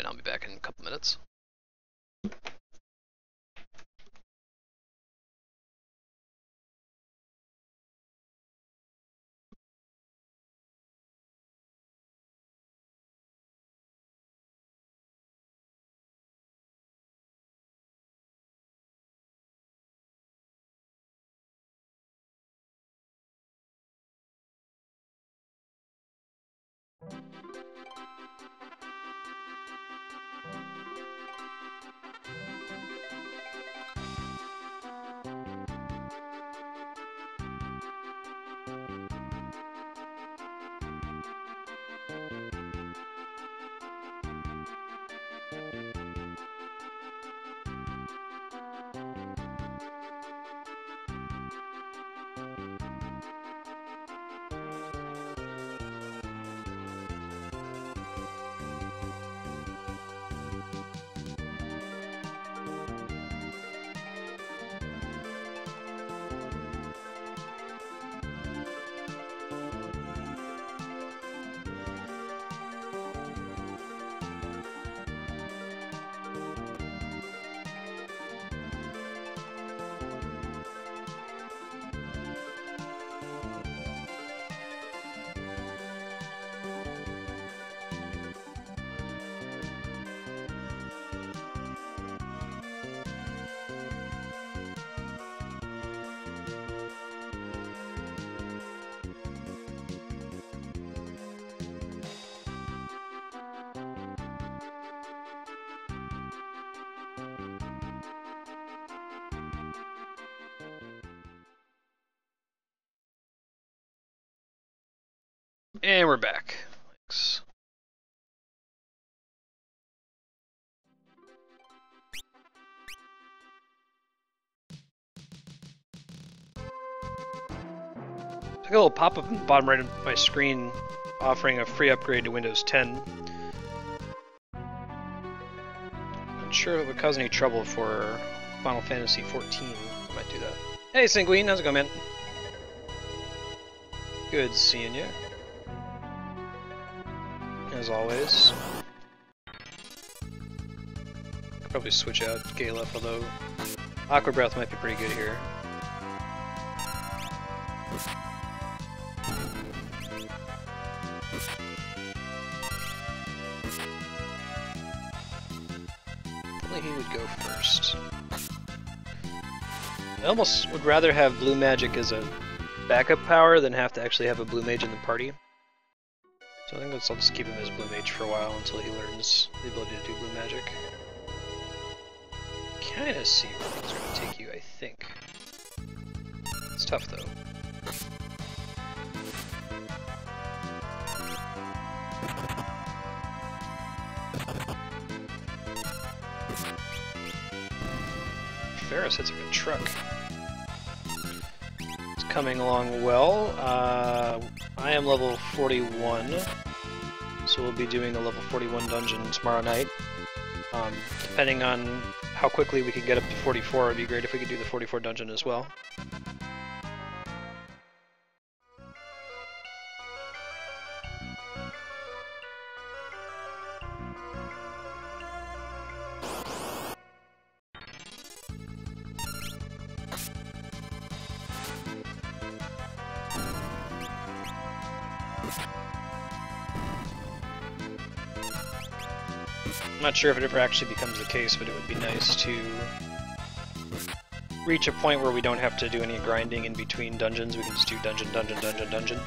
and I'll be back in a couple minutes. And we're back. Thanks. Took a little pop-up in the bottom right of my screen offering a free upgrade to Windows 10. Not sure if it would cause any trouble for Final Fantasy 14. I might do that. Hey, Sanguine, how's it going, man? Good seeing you as always. Probably switch out Galuf, although Aqua Breath might be pretty good here. Only he would go first. I almost would rather have Blue Magic as a backup power than have to actually have a Blue Mage in the party. So I think let's, I'll just keep him as Blue Mage for a while until he learns the ability to do Blue Magic. Kinda see where things are gonna take you, I think. It's tough though. Faris hits like a truck. It's coming along well. Uh, I am level 41, we'll be doing a level 41 dungeon tomorrow night. Um, depending on how quickly we can get up to 44, it'd be great if we could do the 44 dungeon as well. I'm not sure if it ever actually becomes the case, but it would be nice to reach a point where we don't have to do any grinding in between dungeons. We can just do dungeon, dungeon, dungeon, dungeon.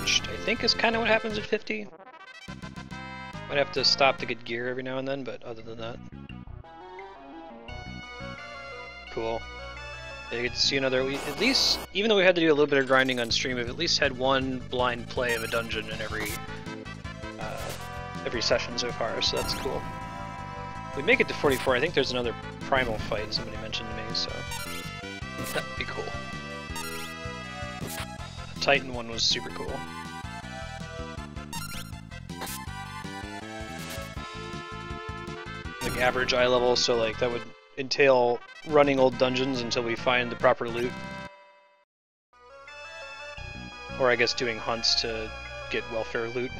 Which I think is kind of what happens at 50. Might have to stop to get gear every now and then, but other than that. Cool. I get to see another, at least, even though we had to do a little bit of grinding on stream, we've at least had one blind play of a dungeon in every every session so far, so that's cool. If we make it to 44, I think there's another primal fight somebody mentioned to me, so that'd be cool. The Titan one was super cool. Like average eye level, so like that would entail running old dungeons until we find the proper loot. Or I guess doing hunts to get welfare loot.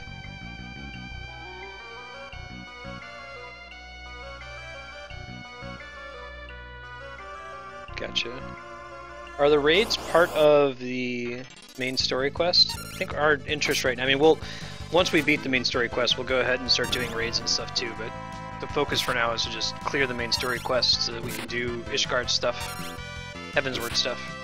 Gotcha. Are the raids part of the main story quest? I think our interest right now. I mean, we'll once we beat the main story quest, we'll go ahead and start doing raids and stuff too. But the focus for now is to just clear the main story quest so that we can do Ishgard stuff, Heavensward stuff.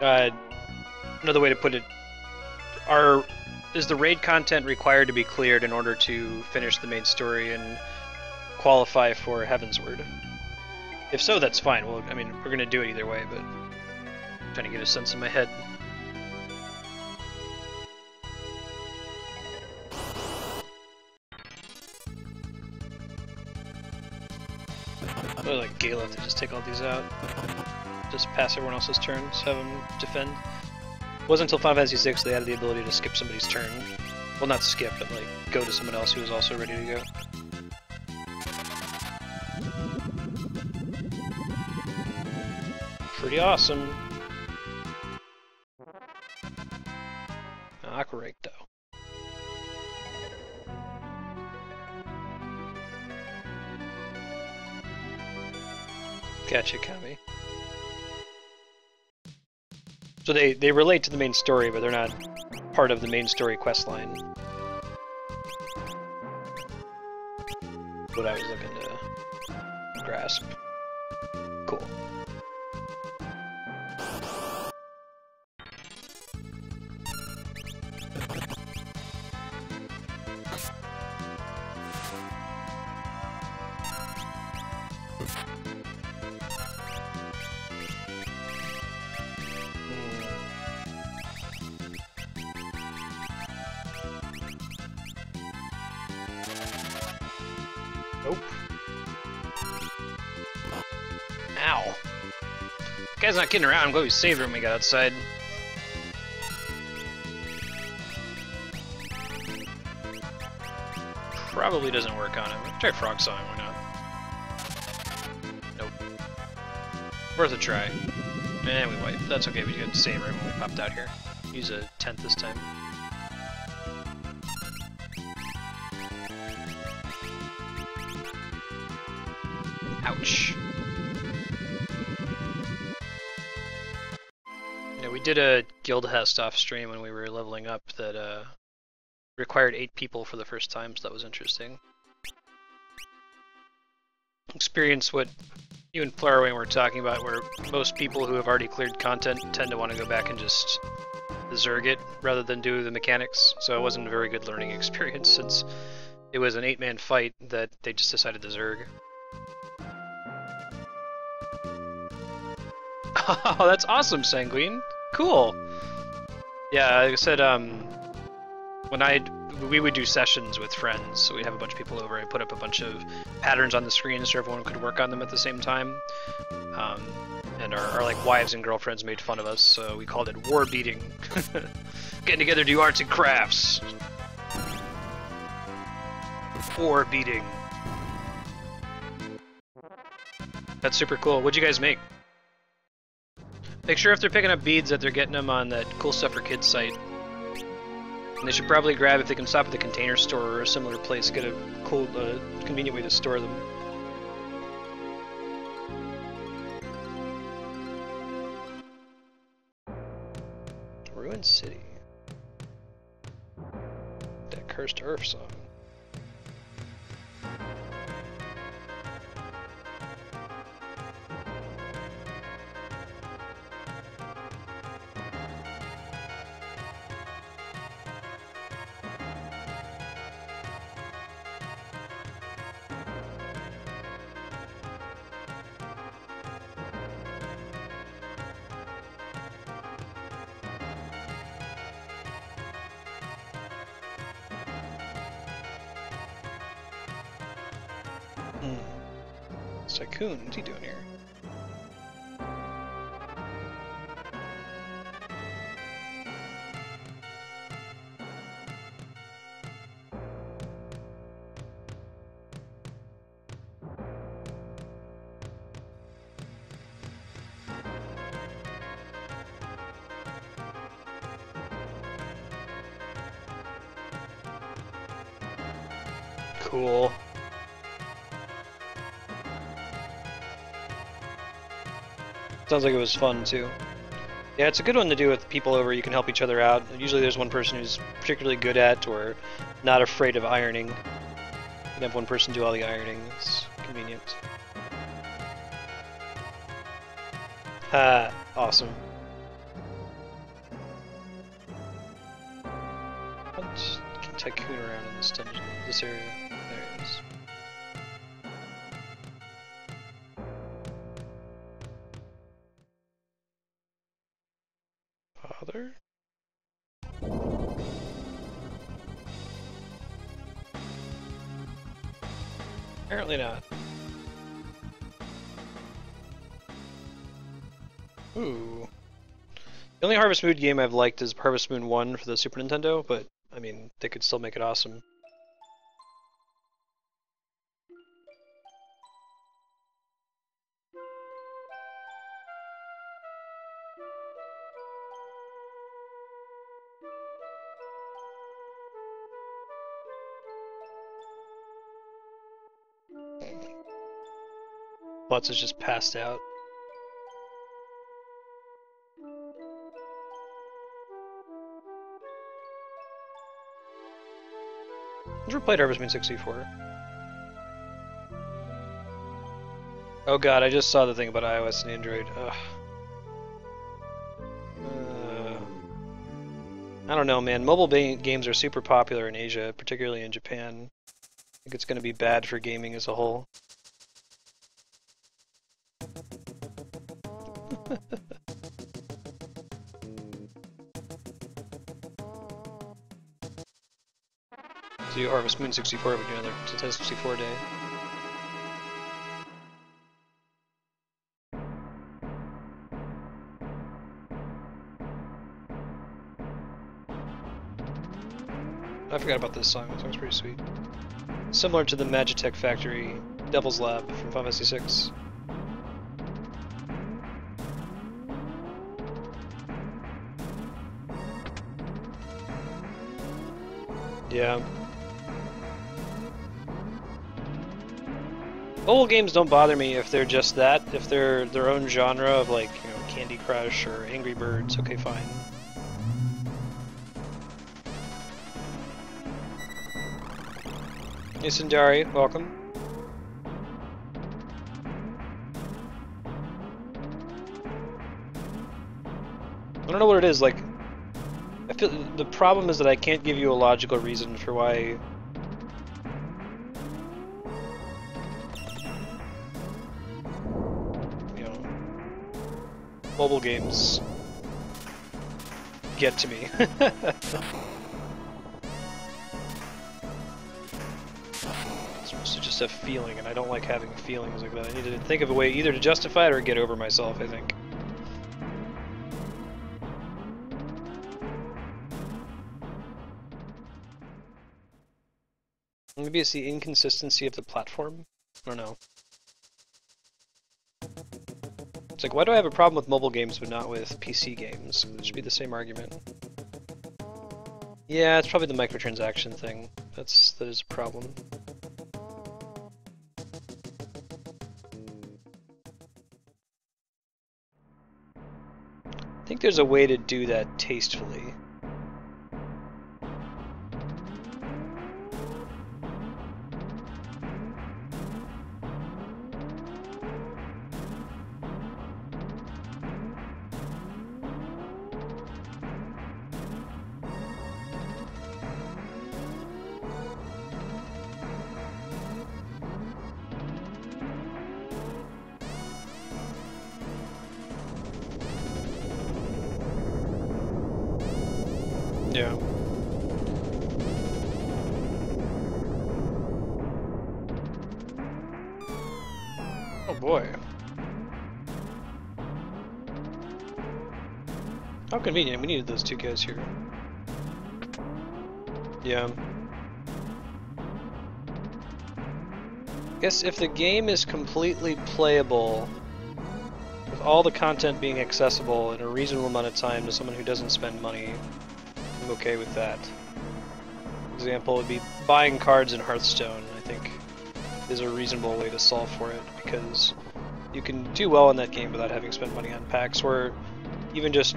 Uh, another way to put it, are is the raid content required to be cleared in order to finish the main story and qualify for Heavensward? If so, that's fine. Well, I mean, we're gonna do it either way, but I'm trying to get a sense in my head. I like Gale to just take all these out. Just pass everyone else's turns, have them defend. It wasn't until Final Fantasy VI they added the ability to skip somebody's turn. Well, not skip, but like go to someone else who was also ready to go. Pretty awesome. Aqua Rake, though. Gotcha, Kami. So they, they relate to the main story, but they're not part of the main story quest line. What I was looking to grasp. Cool. Kidding around. I'm glad we saved when we got outside. Probably doesn't work on him. Try Frog Song, why not? Nope. Worth a try. And we wipe. That's okay, we got the same right when we popped out here. Use a 10th this time. Ouch. We did a Guildhest off stream when we were leveling up that uh, required eight people for the first time, so that was interesting. Experience what you and Florwing were talking about, where most people who have already cleared content tend to want to go back and just zerg it rather than do the mechanics, so it wasn't a very good learning experience since it was an eight-man fight that they just decided to zerg. Oh, that's awesome, Sanguine. Cool. Yeah, like I said, um, when I we would do sessions with friends, so we'd have a bunch of people over. I put up a bunch of patterns on the screen so everyone could work on them at the same time. Um, and our, our like wives and girlfriends made fun of us, so we called it war beating. Getting together to do arts and crafts. War beating. That's super cool. What'd you guys make? Make sure if they're picking up beads that they're getting them on that Cool Stuff for Kids site. And they should probably grab, if they can stop at the container store or a similar place, get a cool, uh, convenient way to store them. Ruined City. That cursed Earth song. Coon. What's he doing here? Cool. Sounds like it was fun too. Yeah, it's a good one to do with people over. You can help each other out. Usually there's one person who's particularly good at or not afraid of ironing. You can have one person do all the ironing. It's convenient. Ah, awesome. What can tycoon around in this dungeon, this area? Harvest Moon game I've liked is Harvest Moon 1 for the Super Nintendo, but, I mean, they could still make it awesome. Lutz is just passed out. Never played Harvest Moon 64. Oh god, I just saw the thing about iOS and Android. Ugh. Uh, I don't know, man. Mobile games are super popular in Asia, particularly in Japan. I think it's going to be bad for gaming as a whole. You Harvest Moon 64 we do another Nintendo 64 day. I forgot about this song. This song's pretty sweet. Similar to the Magitek Factory Devil's Lab from Final Fantasy 6. Yeah. Mobile games don't bother me if they're just that. If they're their own genre of like, you know, Candy Crush or Angry Birds, okay, fine. Hey Sindari, welcome. I don't know what it is, like, I feel the problem is that I can't give you a logical reason for why mobile games get to me. it's to just a feeling, and I don't like having feelings like that. I need to think of a way either to justify it or get over myself, I think. Maybe it's the inconsistency of the platform? I don't know. It's like, why do I have a problem with mobile games but not with PC games? It should be the same argument. Yeah, it's probably the microtransaction thing. That's that is a problem. I think there's a way to do that tastefully. Those two guys here. Yeah. Guess if the game is completely playable, with all the content being accessible in a reasonable amount of time to someone who doesn't spend money, I'm okay with that. Example would be buying cards in Hearthstone. I think, is a reasonable way to solve for it because you can do well in that game without having spent money on packs, where even just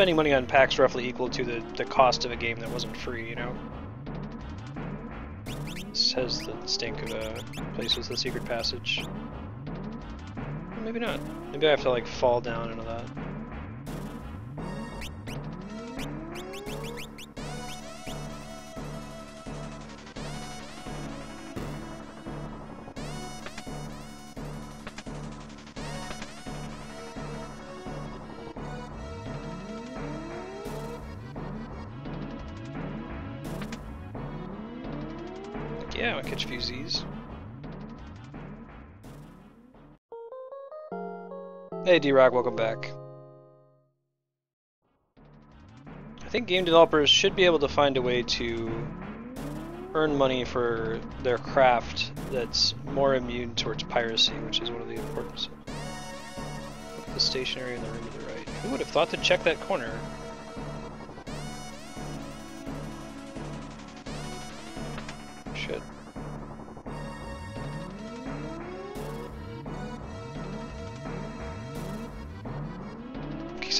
spending money on packs roughly equal to the, the cost of a game that wasn't free, you know? This has the stink of a place with a secret passage. Maybe not. Maybe I have to like fall down into that. Hey D-Rock, welcome back. I think game developers should be able to find a way to earn money for their craft that's more immune towards piracy, which is one of the importance the stationary in the room to the right. Who would have thought to check that corner? Shit.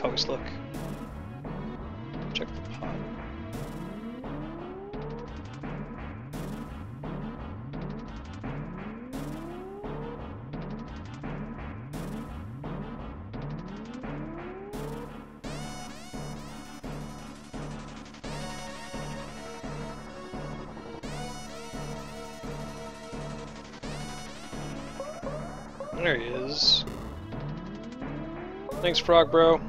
Always look. Check the pot. There he is. Thanks, Frog Bro.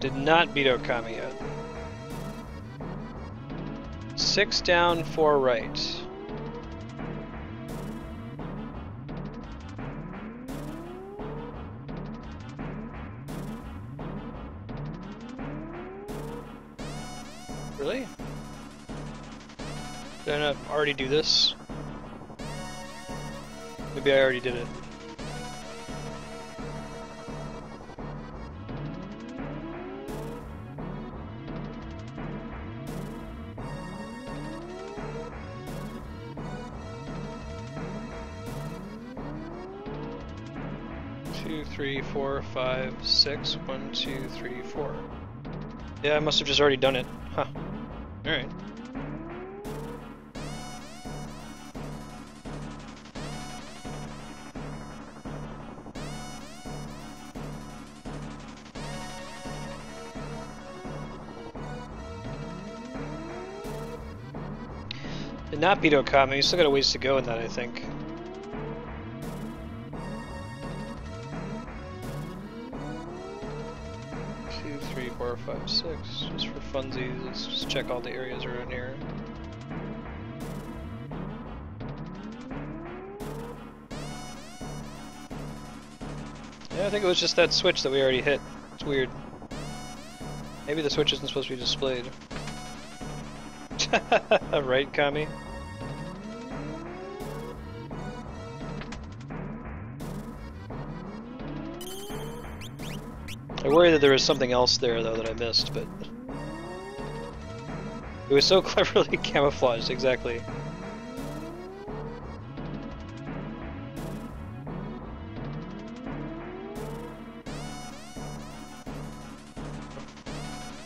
Did not beat Okami yet. Six down, four right. Really? Did I not already do this? Maybe I already did it. Five, six. One, two, three, four. Yeah, I must have just already done it. Huh. Alright. Not beat Okami, you still got a ways to go in that, I think. Five, six. Just for funsies, let's just check all the areas around here. Yeah, I think it was just that switch that we already hit. It's weird. Maybe the switch isn't supposed to be displayed. right, Kami? Worry that there was something else there, though, that I missed, but... It was so cleverly camouflaged, exactly.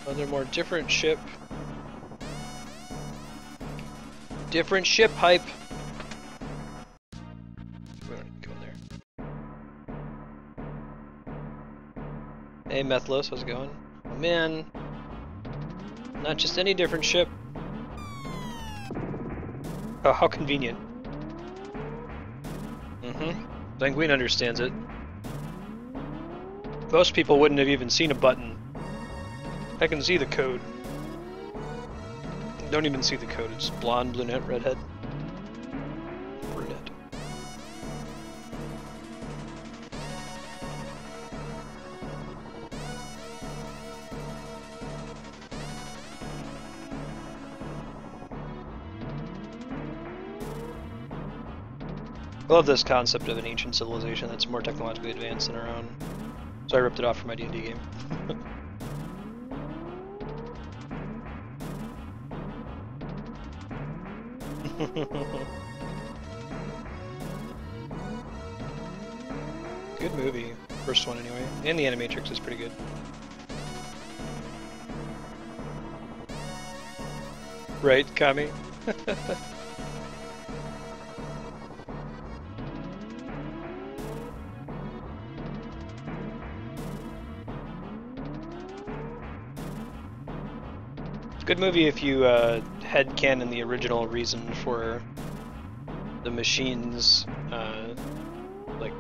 Another more different ship. Different ship hype. Hey Methlos, how's it going? Oh man. Not just any different ship. Oh, how convenient. Mm-hmm. Sanguine understands it. Most people wouldn't have even seen a button. I can see the code. Don't even see the code, it's blonde, brunette, redhead. Love this concept of an ancient civilization that's more technologically advanced than our own. So I ripped it off from my D&D game. good movie. First one anyway. And the Animatrix is pretty good. Right, Kami? Good movie if you uh, headcanon the original reason for the machines, uh, like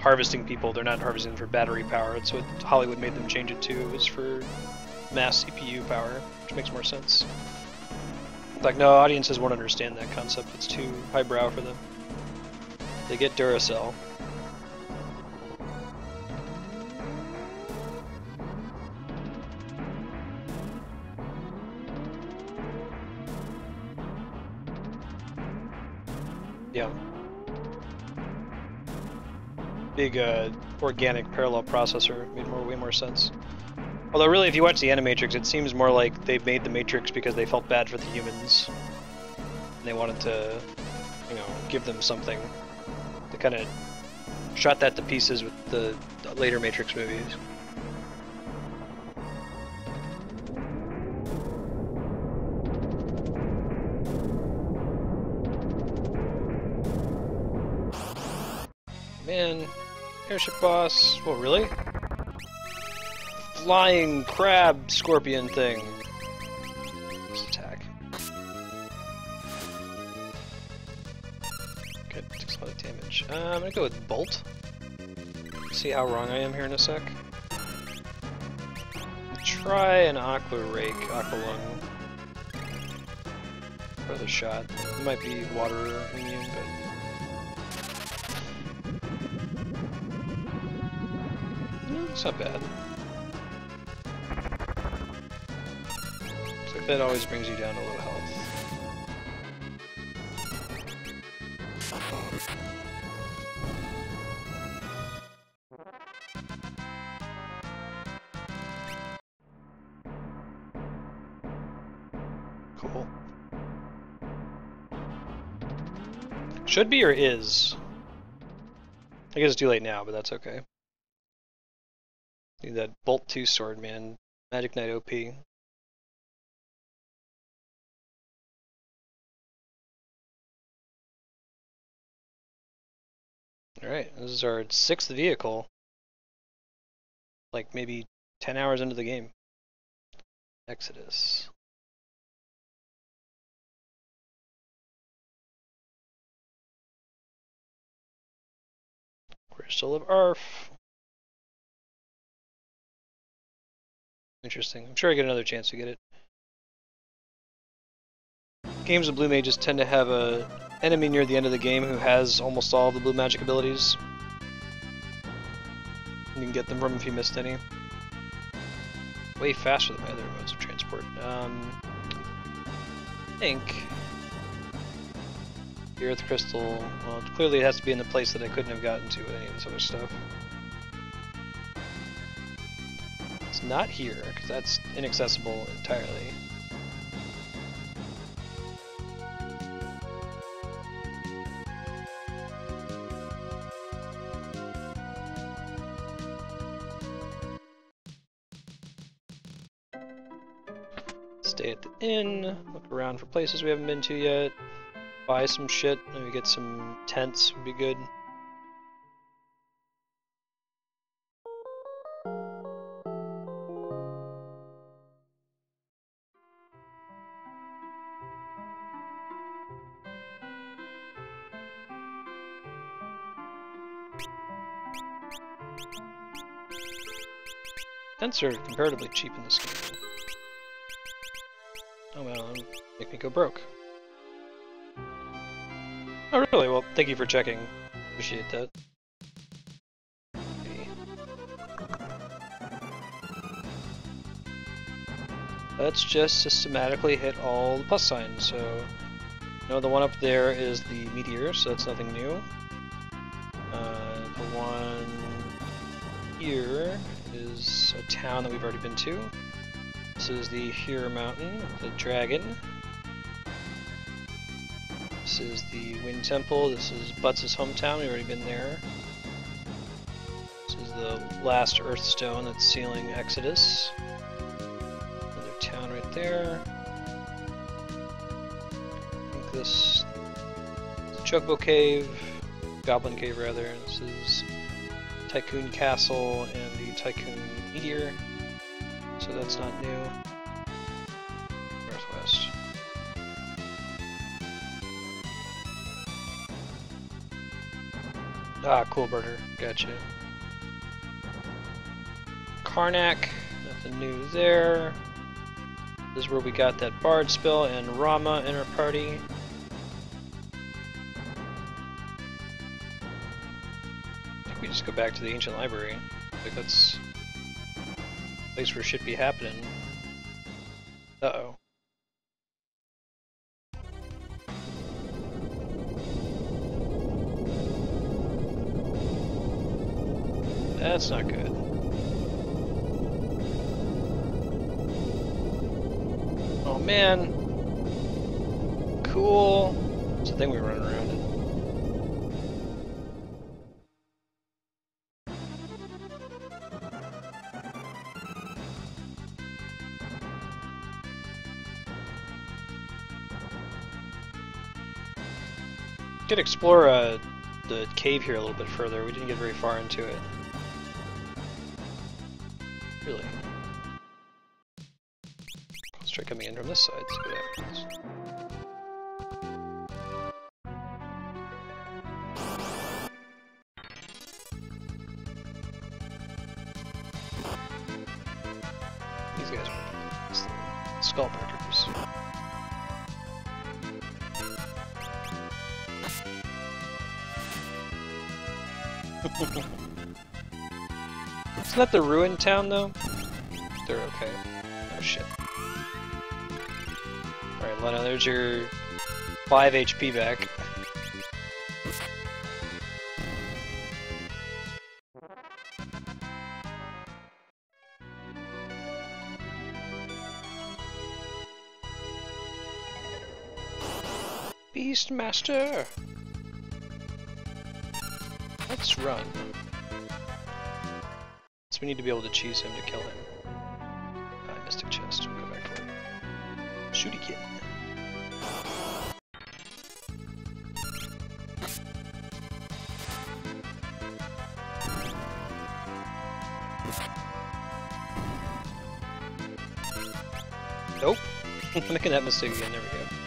harvesting people. They're not harvesting for battery power. It's what Hollywood made them change it to. It was for mass CPU power, which makes more sense. Like, no, audiences won't understand that concept. It's too highbrow for them. They get Duracell. Big uh, organic parallel processor made more way more sense. Although really, if you watch the Animatrix, it seems more like they made the Matrix because they felt bad for the humans. And they wanted to, you know, give them something. They kind of shot that to pieces with the, the later Matrix movies. Airship boss. Well, really? Flying crab scorpion thing. Attack. Okay, takes a lot of damage. Uh, I'm gonna go with Bolt. See how wrong I am here in a sec. Try an Aqua Rake, Aqua Lung. For the shot. It might be water immune, but It's not bad. Looks that always brings you down a little health. Cool. Should be or is? I guess it's too late now, but that's okay. That Bolt 2 sword, man. Magic Knight OP. Alright, this is our sixth vehicle. Like maybe 10 hours into the game. Exdeath. Crystal of Arf. Interesting. I'm sure I get another chance to get it. Games of blue mages tend to have a enemy near the end of the game who has almost all the blue magic abilities. You can get them from if you missed any. Way faster than my other modes of transport. Um, I think the Earth Crystal, well, clearly it has to be in the place that I couldn't have gotten to with any of this other stuff. Not here, because that's inaccessible entirely. Stay at the inn, look around for places we haven't been to yet, buy some shit, maybe get some tents would be good. Tents are comparatively cheap in this game. Oh well, make me go broke. Oh really? Well, thank you for checking. Appreciate that. Let's just systematically hit all the plus signs. So, you know, the one up there is the meteor, so that's nothing new. Uh, the one here is a town that we've already been to. This is the Hero Mountain, the dragon. This is the Wind Temple. This is Bartz' hometown. We've already been there. This is the last Earthstone that's sealing Exdeath. Another town right there. I think this is Chocobo Cave, Goblin Cave rather. This is Tycoon Castle and the Tycoon Meteor. So that's not new. Northwest. Ah, cool burger. Gotcha. Karnak, nothing new there. This is where we got that Bard spell and Rama in our party. Just go back to the ancient library. Like that's a place where shit be happening. Uh oh. That's not good. Oh man. Cool. It's a thing we run around in. Could explore uh, the cave here a little bit further. We didn't get very far into it. Really. Let's try coming in from this side, see what happens. These guys are it's that the ruined town though? They're okay. Oh shit. Alright, Lenna, there's your 5 HP back. Beastmaster! Run. So we need to be able to choose him to kill him. Uh, Mystic Chest, we'll go back for it. Shooty kid. Nope. Making that mistake again, there we go.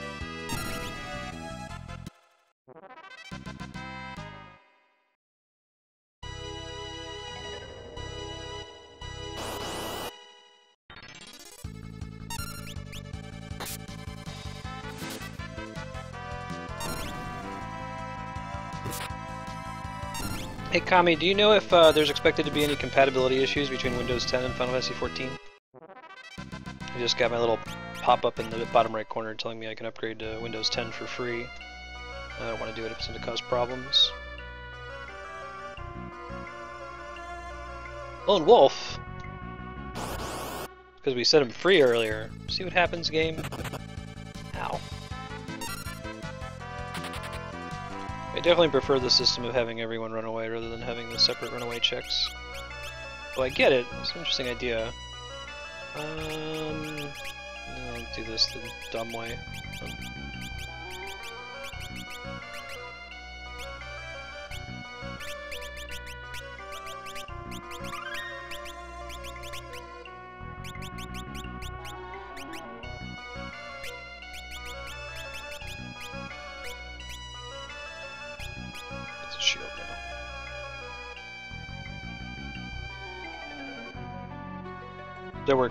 Kami, do you know if uh, there's expected to be any compatibility issues between Windows 10 and Final Fantasy 14? I just got my little pop-up in the bottom right corner telling me I can upgrade to Windows 10 for free. I don't want to do it if it's going to cause problems. Lone Wolf! Because we set him free earlier. See what happens, game? Definitely prefer the system of having everyone run away rather than having the separate runaway checks. Well, I get it. It's an interesting idea. Um, I'll do this the dumb way. Um,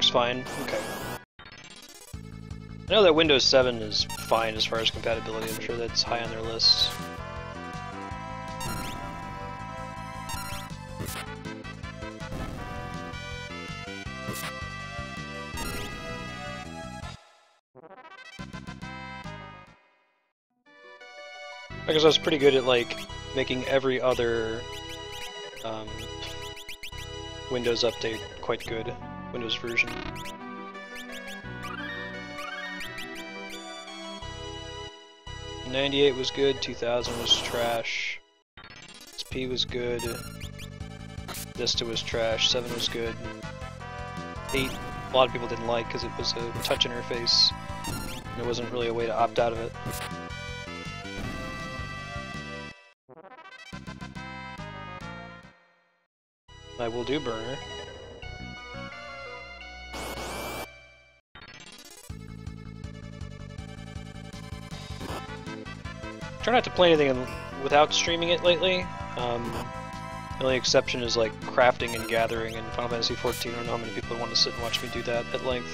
works fine. Okay. I know that Windows 7 is fine as far as compatibility. I'm sure that's high on their lists. Because I was pretty good at like making every other um, Windows update quite good. Windows version. 98 was good, 2000 was trash. XP was good. Vista was trash, 7 was good. 8, a lot of people didn't like because it was a touch interface. And there wasn't really a way to opt out of it. I will do burner. Try not have to play anything without streaming it lately. Um, the only exception is like crafting and gathering in Final Fantasy XIV. I don't know how many people want to sit and watch me do that at length.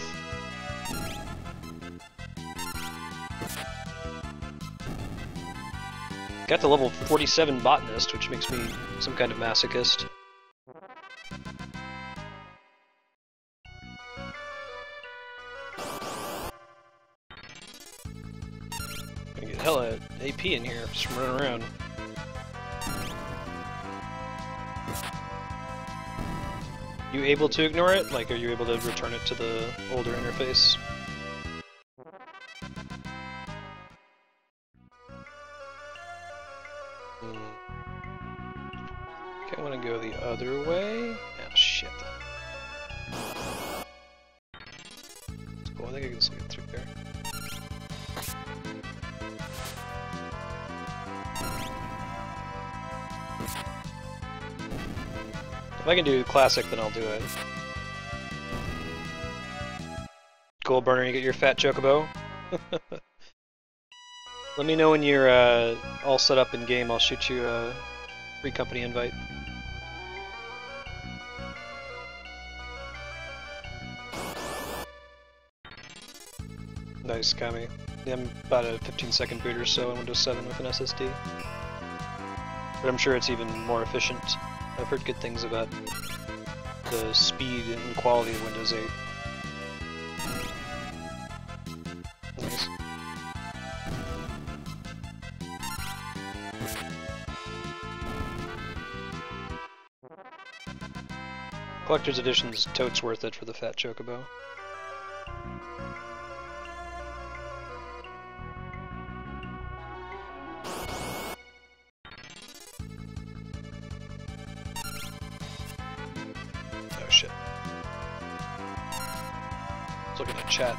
Got to level 47 Botanist, which makes me some kind of masochist. AP in here, just running around. You able to ignore it? Like, are you able to return it to the older interface? Classic, then I'll do it. Cool, Burner, you get your fat chocobo. Let me know when you're uh, all set up in game. I'll shoot you a free company invite. Nice, Kami. Yeah, I'm about a 15 second boot or so in Windows 7 with an SSD. But I'm sure it's even more efficient. I've heard good things about the speed and quality of Windows 8. Nice. Collector's Edition's totes worth it for the Fat Chocobo.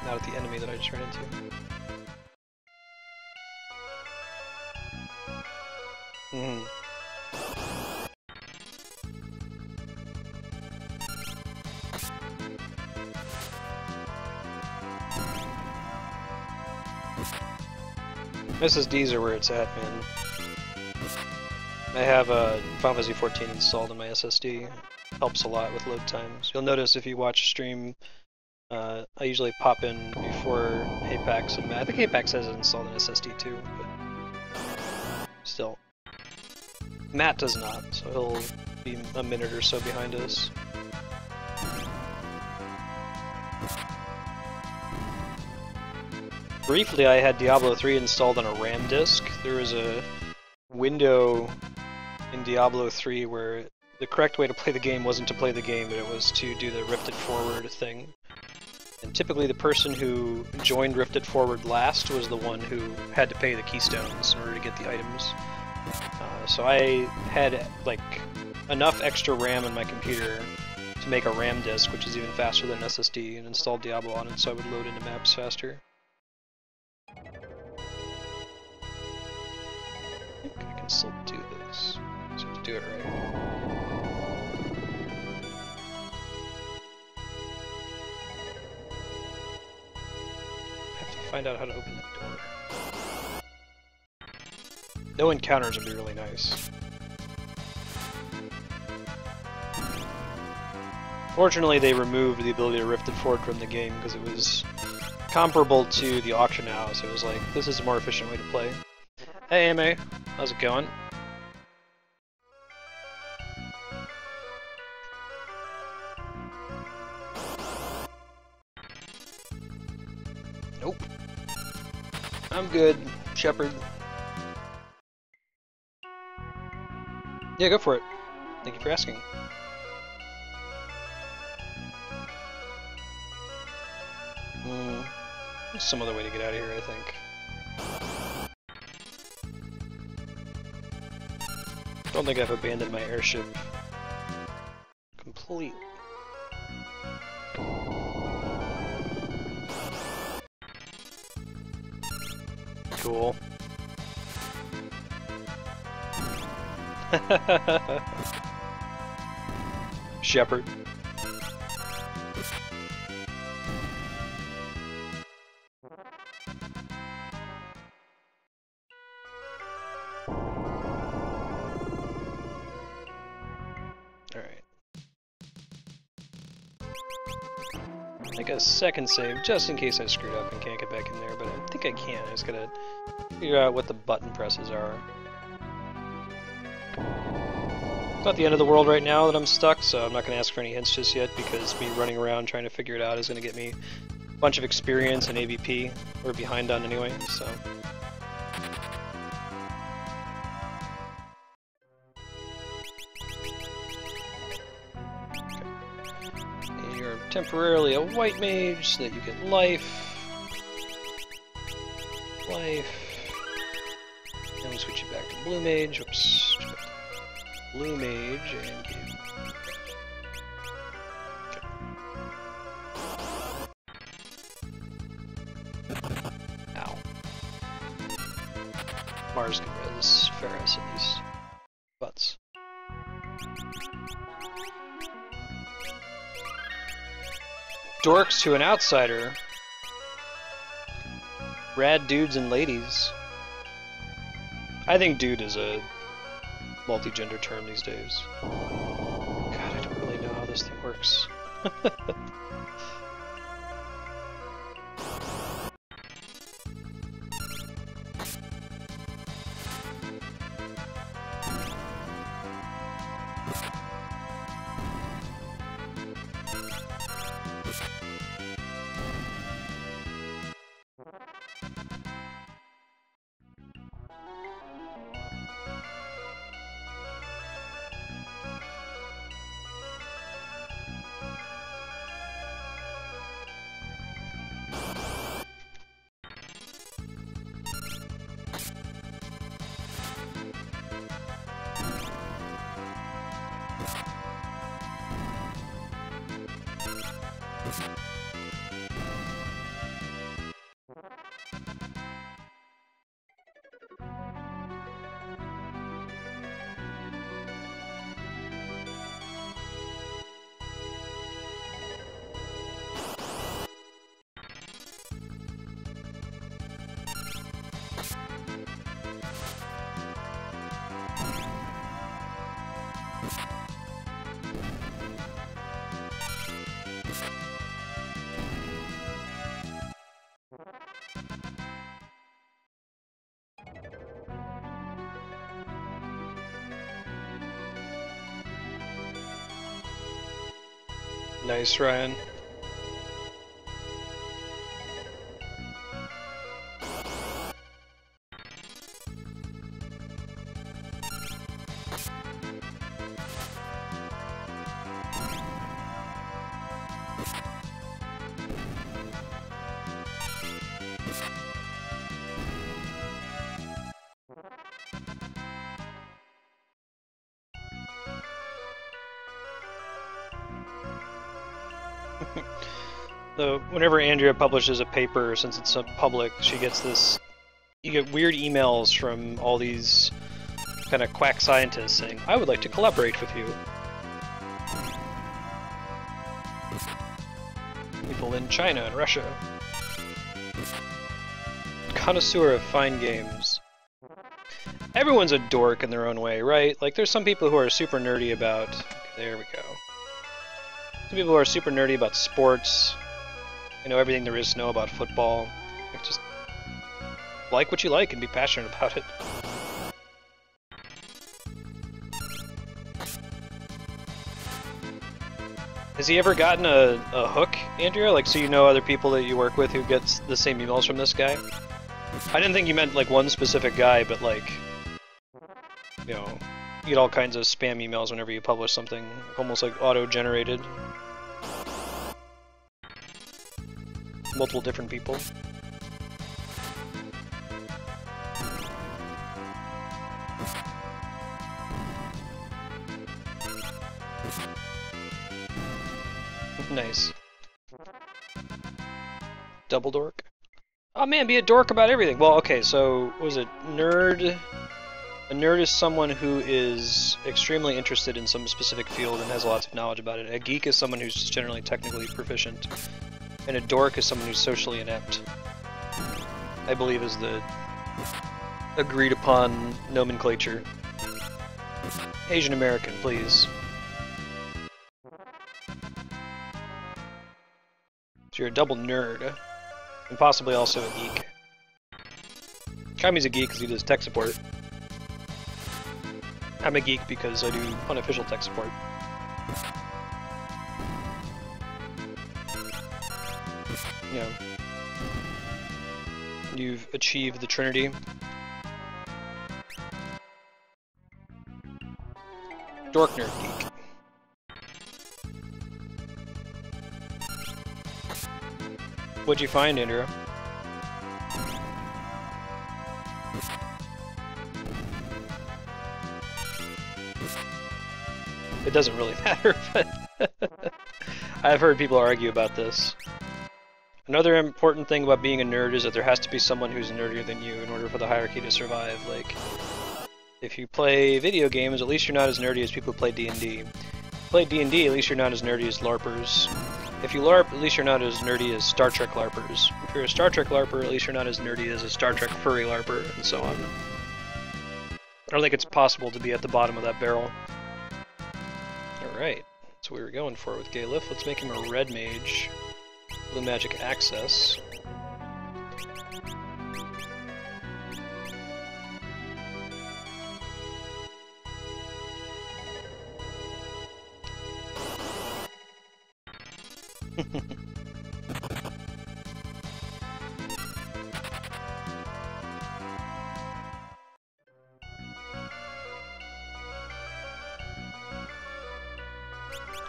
Not at the enemy that I just ran into. Hmm. SSDs are where it's at, man. I have uh, Final Fantasy 14 installed on my SSD. Helps a lot with load times. You'll notice if you watch stream, I usually pop in before Apex and I think Apex has it installed on SSD too, but still. Matt does not, so he'll be a minute or so behind us. Briefly, I had Diablo 3 installed on a RAM disk. There was a window in Diablo 3 where the correct way to play the game wasn't to play the game, but it was to do the Rifted Forward thing. And typically the person who joined Rifted Forward last was the one who had to pay the keystones in order to get the items. Uh, so I had like enough extra RAM in my computer to make a RAM disk, which is even faster than SSD, and installed Diablo on it so I would load into maps faster. I think I can still do this. Just do it right. Find out how to open that door. No encounters would be really nice. Fortunately, they removed the ability to rift it forward from the game because it was comparable to the auction house. It was like, this is a more efficient way to play. Hey, AMA. How's it going? Nope. I'm good, Shepard. Yeah, go for it. Thank you for asking. Hmm, there's some other way to get out of here, I think. Don't think I've abandoned my airship completely. Shepard. A second save, just in case I screwed up and can't get back in there, but I think I can. I just gotta figure out what the button presses are. It's not the end of the world right now that I'm stuck, so I'm not going to ask for any hints just yet, because me running around trying to figure it out is going to get me a bunch of experience in AVP, or behind on anyway, so... You're temporarily a white mage so that you get life. Life. Then we switch you back to blue mage. Oops. Blue mage and game. Okay. Ow. Mars can res Faris at least. Butts. Dorks to an outsider. Rad dudes and ladies. I think dude is a multi-gender term these days. God, I don't really know how this thing works. Nice, Ryan. So whenever Andrea publishes a paper, since it's public, she gets this. You get weird emails from all these kind of quack scientists saying, "I would like to collaborate with you." People in China and Russia. Connoisseur of fine games. Everyone's a dork in their own way, right? Like, there's some people who are super nerdy about. Okay, there we go. Some people who are super nerdy about sports. You know everything there is to know about football. Just like what you like and be passionate about it. Has he ever gotten a, a hook, Andrea? Like, so you know other people that you work with who gets the same emails from this guy? I didn't think you meant, like, one specific guy, but, like, you know, you get all kinds of spam emails whenever you publish something, almost like auto-generated. multiple different people. nice. Double dork. Oh man, be a dork about everything. Well, okay, so was it? Nerd. A nerd is someone who is extremely interested in some specific field and has lots of knowledge about it. A geek is someone who's just generally technically proficient and a dork is someone who's socially inept. I believe is the agreed upon nomenclature. Asian American, please. So you're a double nerd. And possibly also a geek. Kami's a geek because he does tech support. I'm a geek because I do unofficial tech support. You know, you've achieved the Trinity. Dork nerd geek. What'd you find, Andrew? It doesn't really matter, but I've heard people argue about this. Another important thing about being a nerd is that there has to be someone who's nerdier than you in order for the hierarchy to survive. Like, if you play video games, at least you're not as nerdy as people who play D&D. Play D&D, at least you're not as nerdy as LARPers. If you LARP, at least you're not as nerdy as Star Trek LARPers. If you're a Star Trek LARPer, at least you're not as nerdy as a Star Trek furry LARPer, and so on. I don't think it's possible to be at the bottom of that barrel. Alright, that's what we were going for with Galuf. Let's make him a red mage. Blue magic access.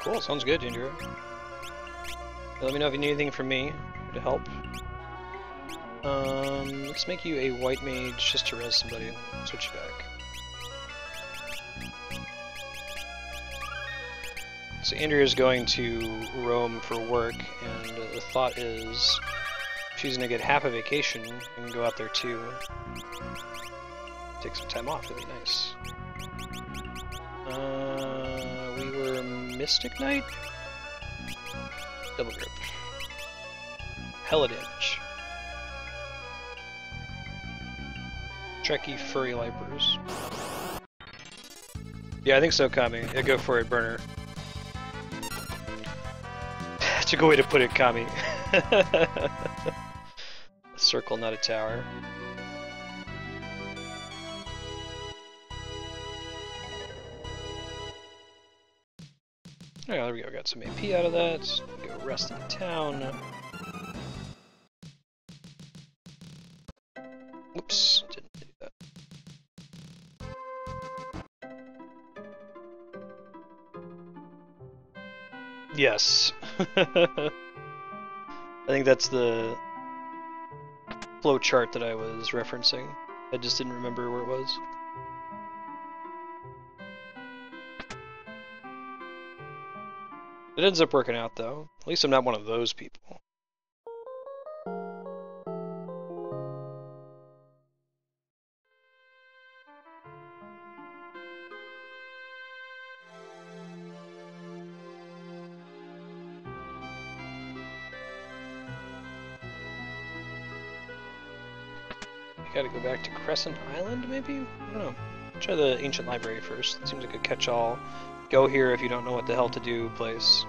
cool, sounds good, Ginger. Let me know if you need anything from me to help. Um, let's make you a white mage just to res somebody. Switch you back. So Andrea is going to Rome for work, and the thought is she's going to get half a vacation and go out there too. Take some time off, it'd be nice. Uh, we were Mystic Knight? Double grip. Hella damage. Trekkie furry LARPers. Yeah, I think so, Kami. Go for it, burner. That's a good way to put it, Kami. a circle, not a tower. Oh, there we go. Got some AP out of that. Go rest in town. Oops, didn't do that. Yes. I think that's the flow chart that I was referencing. I just didn't remember where it was. It ends up working out though. At least I'm not one of those people. I gotta go back to Crescent Island, maybe? I don't know. Try the Ancient Library first. It seems like a catch-all go here if you don't know what the hell to do place.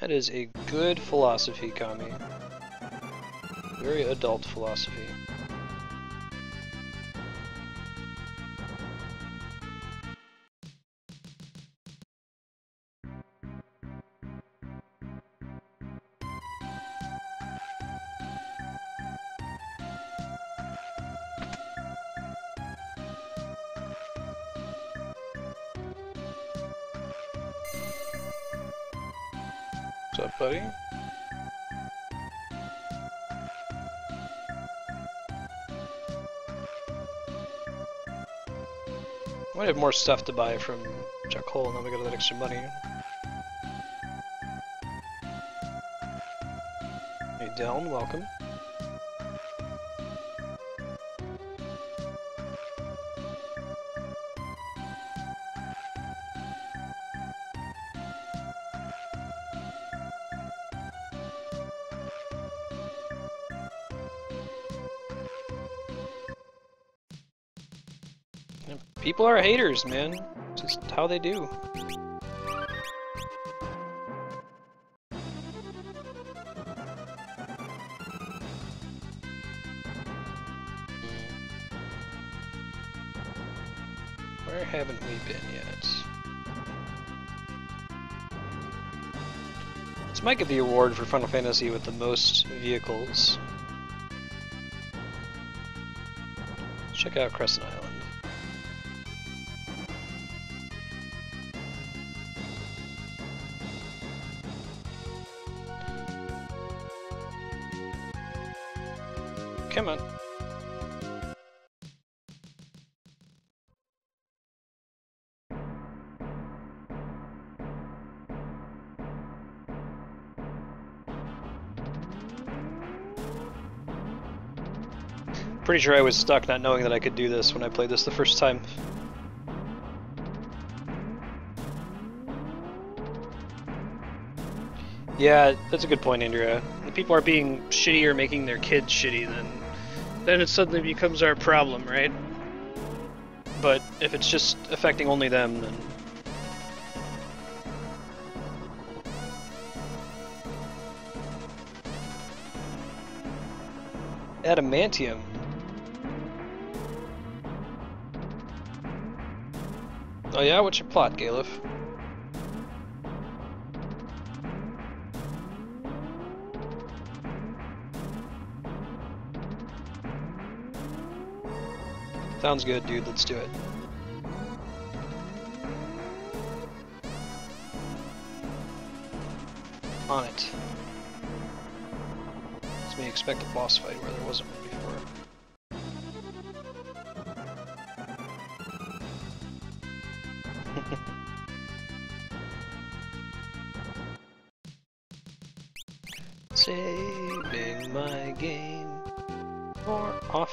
That is a good philosophy, Kami. Very adult philosophy. Have more stuff to buy from our and then we got that extra money. Hey Delm, welcome. People are haters, man. Just how they do. Where haven't we been yet? Might get the award for Final Fantasy with the most vehicles. Check out Crescent Island. Pretty sure I was stuck not knowing that I could do this when I played this the first time. Yeah, that's a good point, Andrea. If people are being shitty or making their kids shitty, then then it suddenly becomes our problem, right? But if it's just affecting only them, then Adamantium. Oh yeah, what's your plot, Galuf? Sounds good, dude. Let's do it. On it. Let's me expect a boss fight where there wasn't one before.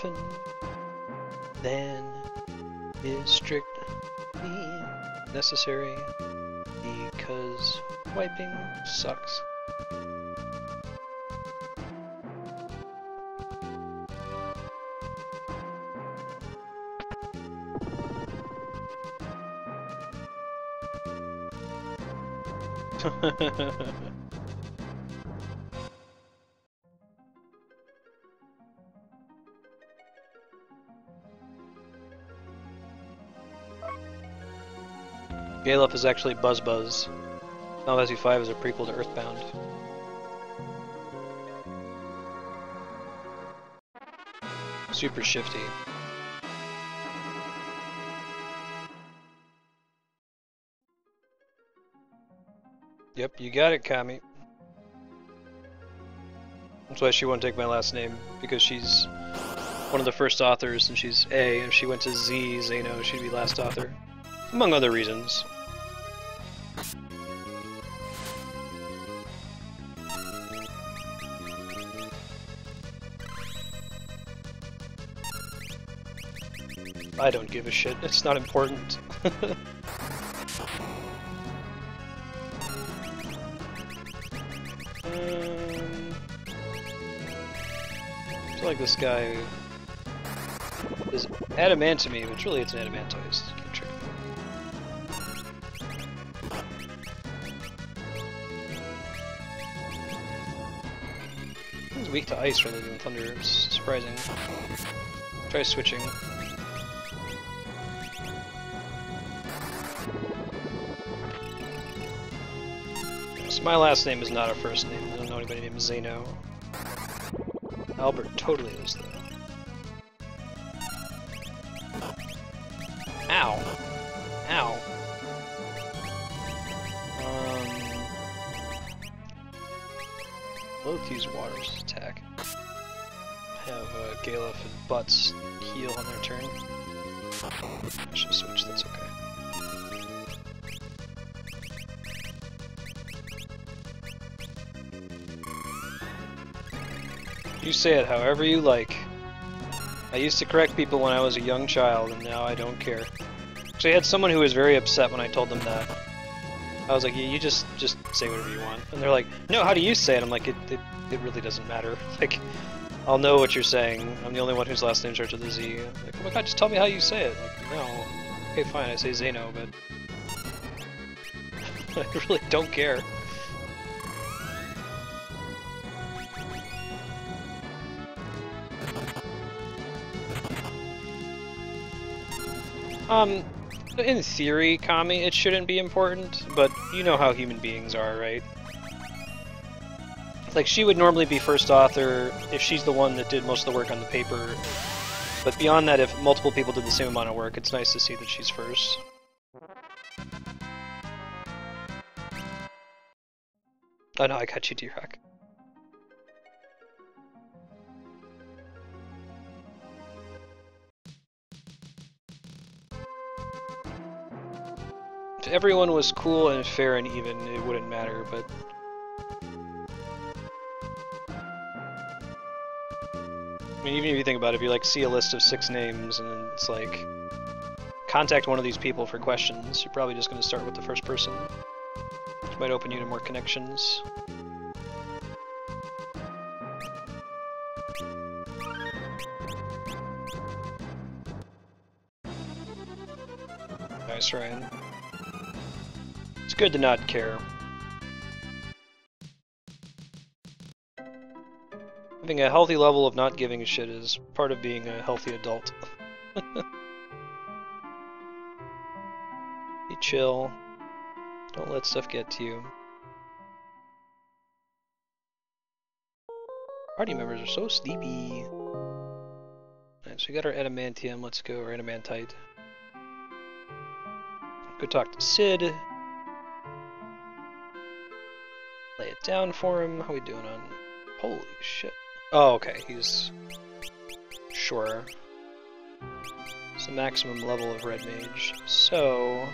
Often than is strictly necessary because wiping sucks. Galuf is actually Buzz Buzz. Final Fantasy V is a prequel to Earthbound. Super shifty. Yep, you got it, Kami. That's why she won't take my last name, because she's one of the first authors and she's A. If she went to Z, Zeno, she'd be last author. Among other reasons. I don't give a shit. It's not important. um, I feel like this guy is Adamantimi, but really it's an adamantoise. He's weak to ice rather than thunder. It's surprising. Try switching. My last name is not a first name. I don't know anybody named Zeno. Albert totally is, though. Ow. Ow. Um... Both use water's attack. Have uh, Galuf and Butts heal on their You say it however you like. I used to correct people when I was a young child, and now I don't care. So I had someone who was very upset when I told them that. I was like, you just just say whatever you want. And they're like, no, how do you say it? I'm like, it, it, it really doesn't matter. Like, I'll know what you're saying. I'm the only one whose last name starts with a Z. Like, oh my god, just tell me how you say it. Like, no. Okay, fine, I say Zeno, but... I really don't care. Um, in theory, Kami, it shouldn't be important, but you know how human beings are, right? Like, she would normally be first author if she's the one that did most of the work on the paper, but beyond that, if multiple people did the same amount of work, it's nice to see that she's first. Oh no, I got you, D-Rock. Everyone was cool and fair and even, it wouldn't matter, but... I mean, even if you think about it, if you like see a list of six names and it's like, contact one of these people for questions, you're probably just going to start with the first person. Which might open you to more connections. Nice, Ryan. It's good to not care. Having a healthy level of not giving a shit is part of being a healthy adult. Be chill. Don't let stuff get to you. Party members are so sleepy. Alright, so we got our adamantium. Let's go, our adamantite. Go talk to Cid. Lay it down for him. How we doing on... Holy shit. Oh, okay, he's... Sure. It's the maximum level of Red Mage. So...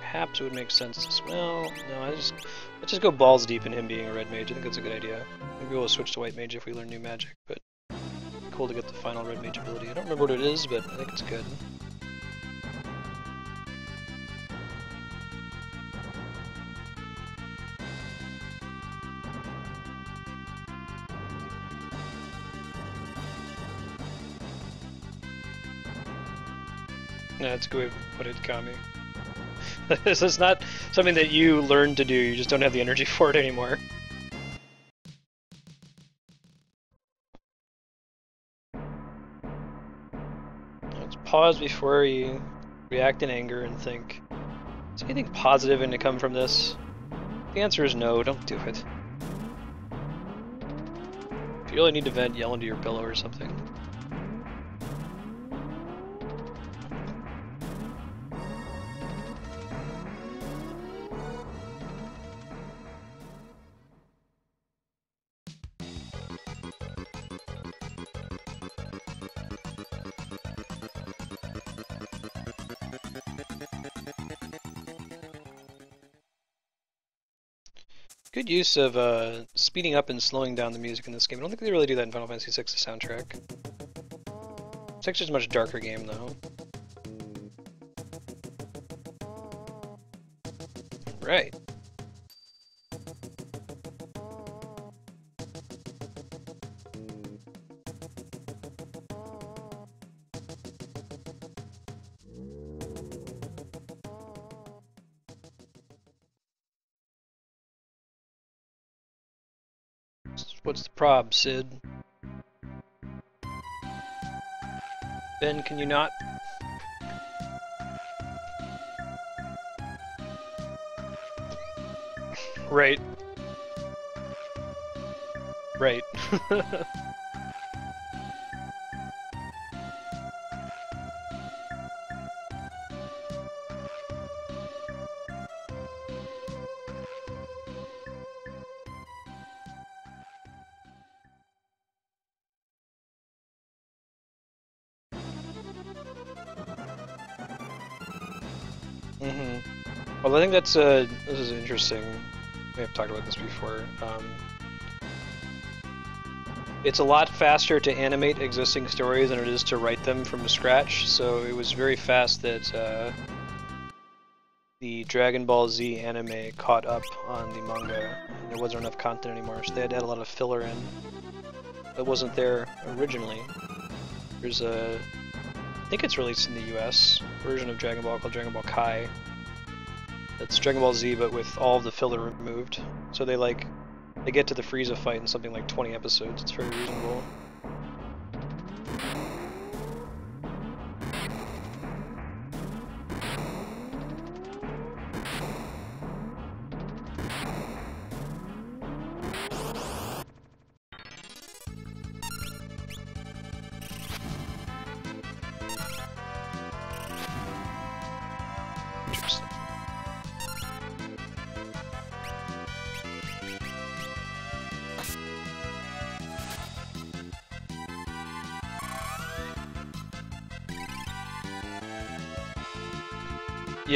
Perhaps it would make sense as well. No, I just... Let's just go balls deep in him being a Red Mage. I think that's a good idea. Maybe we'll switch to White Mage if we learn new magic, but... Cool to get the final Red Mage ability. I don't remember what it is, but I think it's good. That's good put it, Kami. this is not something that you learned to do, you just don't have the energy for it anymore. Let's pause before you react in anger and think, is anything positive going to come from this? The answer is no, don't do it. If you really need to vent, yell into your pillow or something. Good use of uh, speeding up and slowing down the music in this game. I don't think they really do that in Final Fantasy VI, the soundtrack. It's actually a much darker game, though. Right. What's the prob, Cid? Ben, can you not? Right. Right. think that's uh, this is interesting. We have talked about this before. Um, it's a lot faster to animate existing stories than it is to write them from scratch. So it was very fast that uh, the Dragon Ball Z anime caught up on the manga. And there wasn't enough content anymore, so they had to add a lot of filler in. That wasn't there originally. There's a, I think it's released in the U.S. version of Dragon Ball called Dragon Ball Kai. That's Dragon Ball Z, but with all of the filler removed. So they like, they get to the Frieza fight in something like 20 episodes. It's very reasonable.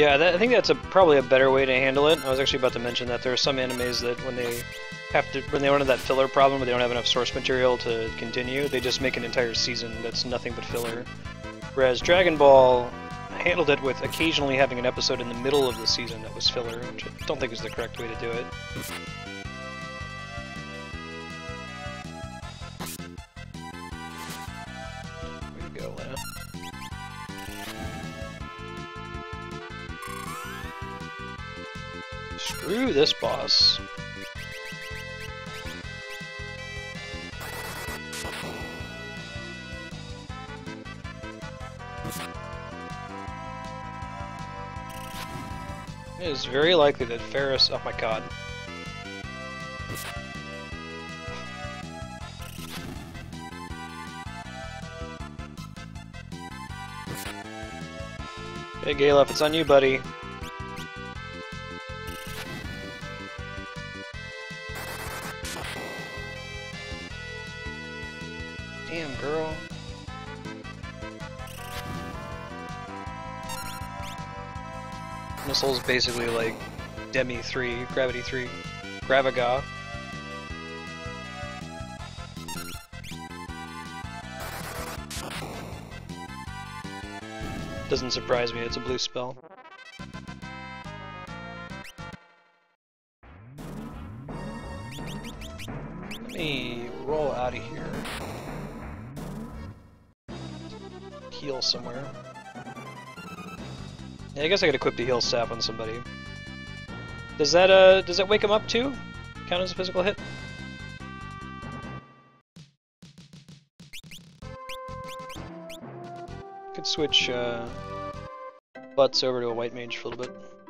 Yeah, that, I think that's a probably a better way to handle it. I was actually about to mention that there are some animes that when they have to when they run into that filler problem where they don't have enough source material to continue, they just make an entire season that's nothing but filler. Whereas Dragon Ball handled it with occasionally having an episode in the middle of the season that was filler, which I don't think is the correct way to do it. It is very likely that Faris. Oh my god. Hey Galuf, it's on you, buddy. Basically like Demi 3, Gravity 3, Gravaga. Doesn't surprise me, it's a blue spell. Let me roll out of here. Heal somewhere. Yeah, I guess I could equip the heal staff on somebody. Does that uh does that wake him up too? Count as a physical hit? Could switch uh butts over to a white mage for a little bit.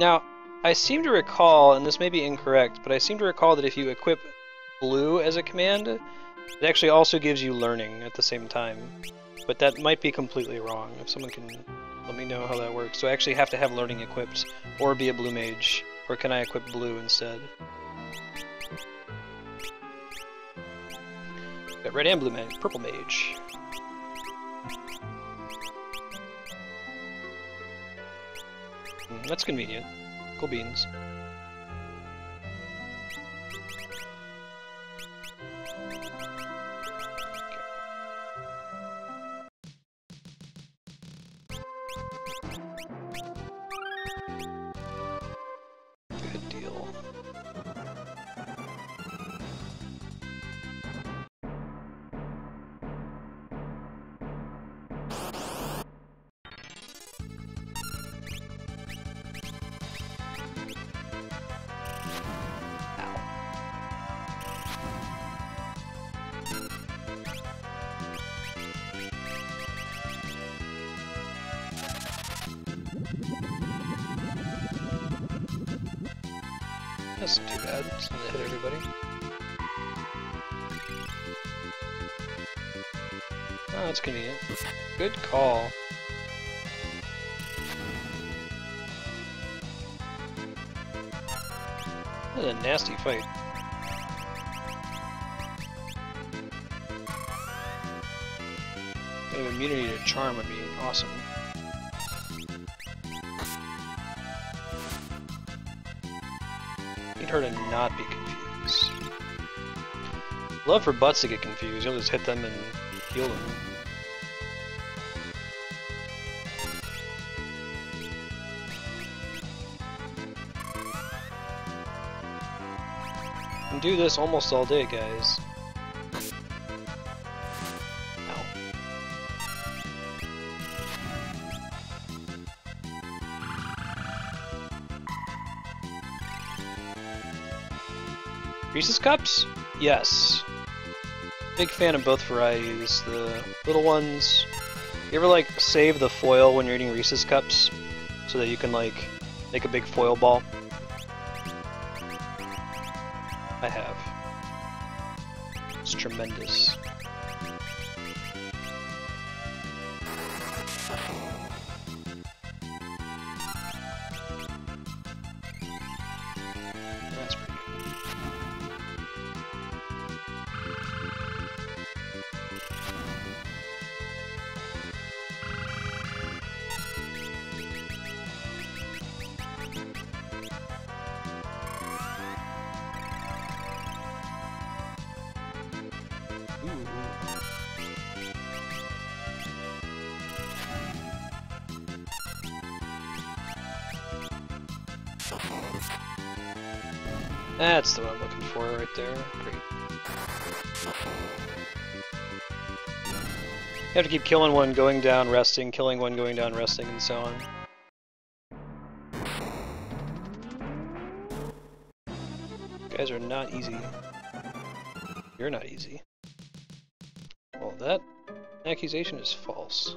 Now, I seem to recall, and this may be incorrect, but I seem to recall that if you equip blue as a command, it actually also gives you learning at the same time. But that might be completely wrong. If someone can let me know how that works. So I actually have to have learning equipped, or be a blue mage, or can I equip blue instead? Got red and blue mage, purple mage. That's convenient. Cool beans. For Bartz to get confused. You'll just hit them and heal them. can do this almost all day, guys. Reese's Cups? Yes. Big fan of both varieties. The little ones... You ever, like, save the foil when you're eating Reese's Cups? So that you can, like, make a big foil ball? That's the one I'm looking for right there. Great. You have to keep killing one, going down, resting, killing one, going down, resting, and so on. You guys are not easy. You're not easy. Well, that accusation is false.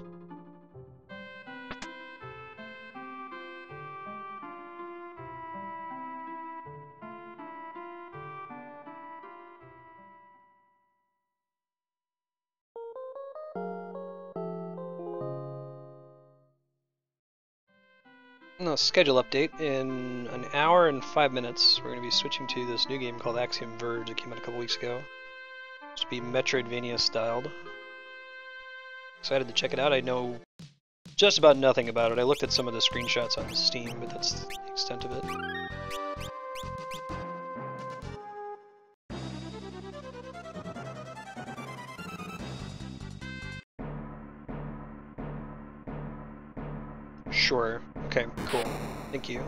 No, schedule update. In an hour and five minutes, we're going to be switching to this new game called Axiom Verge that came out a couple weeks ago. It's to be Metroidvania styled. Excited to check it out. I know just about nothing about it. I looked at some of the screenshots on Steam, but that's the extent of it. Sure. Okay, cool. Thank you.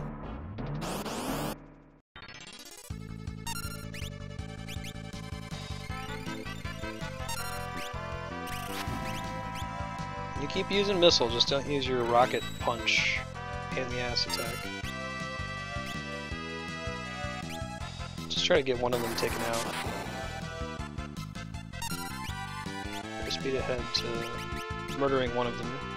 You keep using missile, just don't use your rocket punch in the ass attack. Just try to get one of them taken out. Speed ahead to murdering one of them.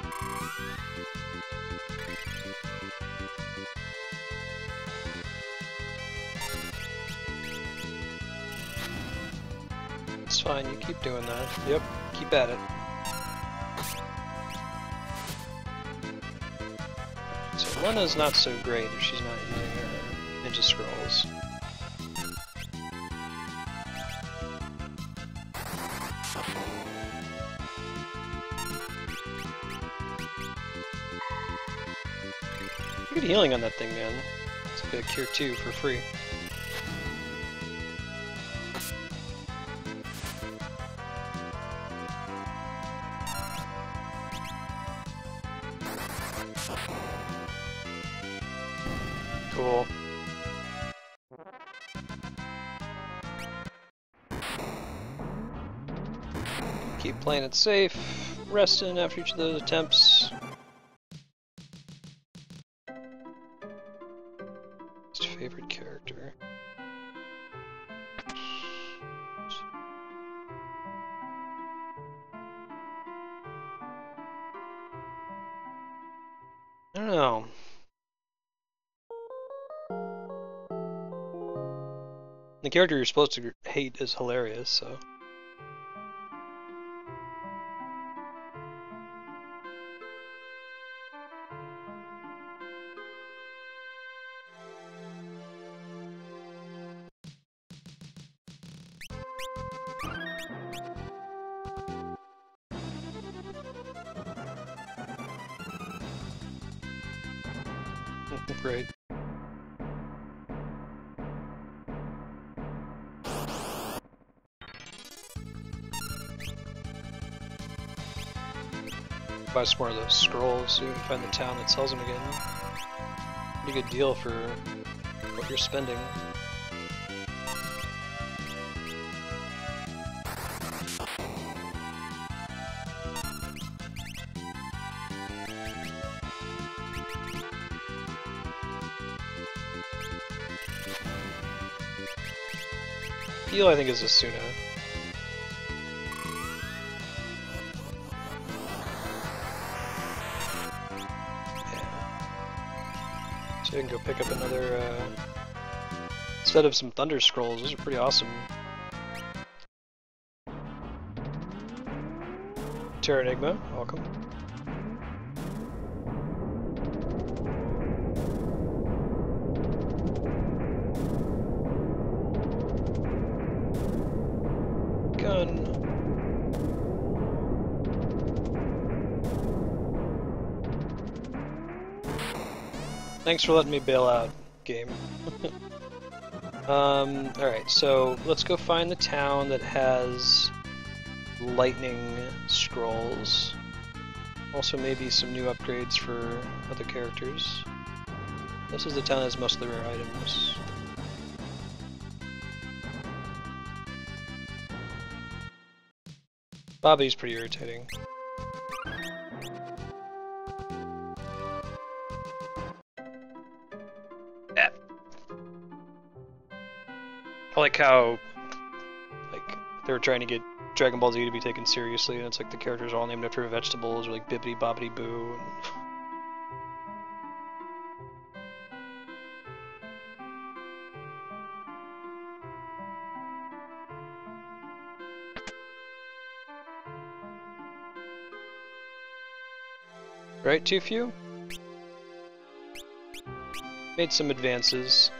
Fine, you keep doing that. Yep, keep at it. So Lenna's not so great if she's not using her ninja scrolls. Good healing on that thing, man. It's like a cure 2 for free. Playing it safe, resting after each of those attempts. Least favorite character. I don't know. The character you're supposed to hate is hilarious, so. Some more of those scrolls so you can find the town that sells them again. Pretty good deal for what you're spending. Heal, I think, is Asuna. So go pick up another uh, set of some Thunder Scrolls. Those are pretty awesome. Terranigma, welcome. Thanks for letting me bail out, game. um, alright, so let's go find the town that has lightning scrolls. Also maybe some new upgrades for other characters. This is the town that has most of the rare items. Bobby's pretty irritating. How, like, they were trying to get Dragon Ball Z to be taken seriously, and it's like the characters are all named after vegetables, or like Bibbidi Bobbidi Boo. And... Right, too few? Made some advances.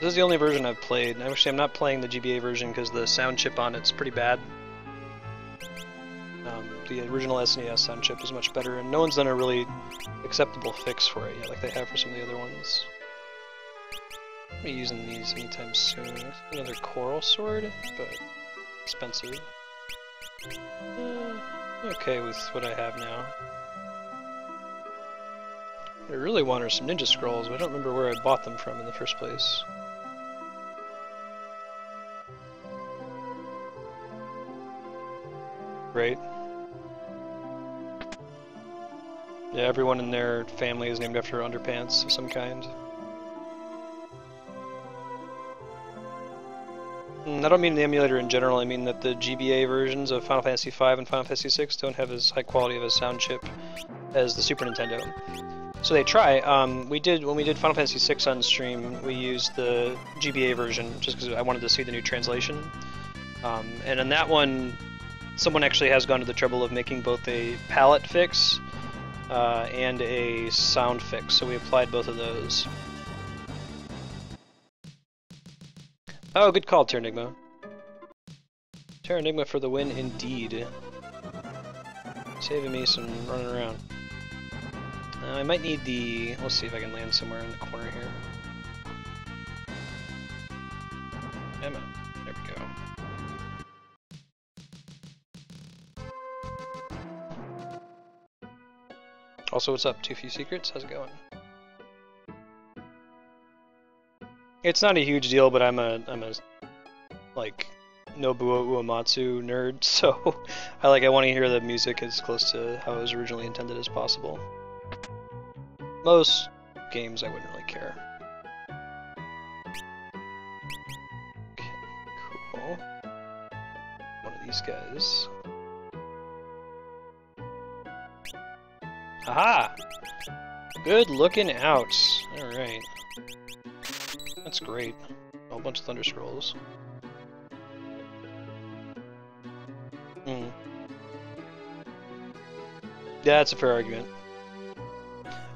This is the only version I've played. Actually, I'm not playing the GBA version because the sound chip on it's pretty bad. Um, the original SNES sound chip is much better, and no one's done a really acceptable fix for it yet, like they have for some of the other ones. I'm be using these anytime soon. Another coral sword, but expensive. Uh, okay with what I have now. I really want are some ninja scrolls, but I don't remember where I bought them from in the first place. Right. Yeah, everyone in their family is named after underpants of some kind. Mm, I don't mean the emulator in general, I mean that the GBA versions of Final Fantasy V and Final Fantasy VI don't have as high quality of a sound chip as the Super Nintendo. So they try. Um, we did when we did Final Fantasy VI on stream. We used the GBA version just because I wanted to see the new translation. Um, and in that one, someone actually has gone to the trouble of making both a palette fix uh, and a sound fix. So we applied both of those. Oh, good call, Terranigma. Terranigma for the win, indeed. Saving me some running around. Uh, I might need the... Let's see if I can land somewhere in the corner here. Emma. Also, what's up, Too Few Secrets? How's it going? It's not a huge deal, but I'm a I'm a like Nobuo Uematsu nerd, so I like I want to hear the music as close to how it was originally intended as possible. Most games I wouldn't really care. Okay, cool. One of these guys. Aha! Good looking out. Alright. That's great. A whole bunch of Thunder Scrolls. Hmm. Yeah, that's a fair argument.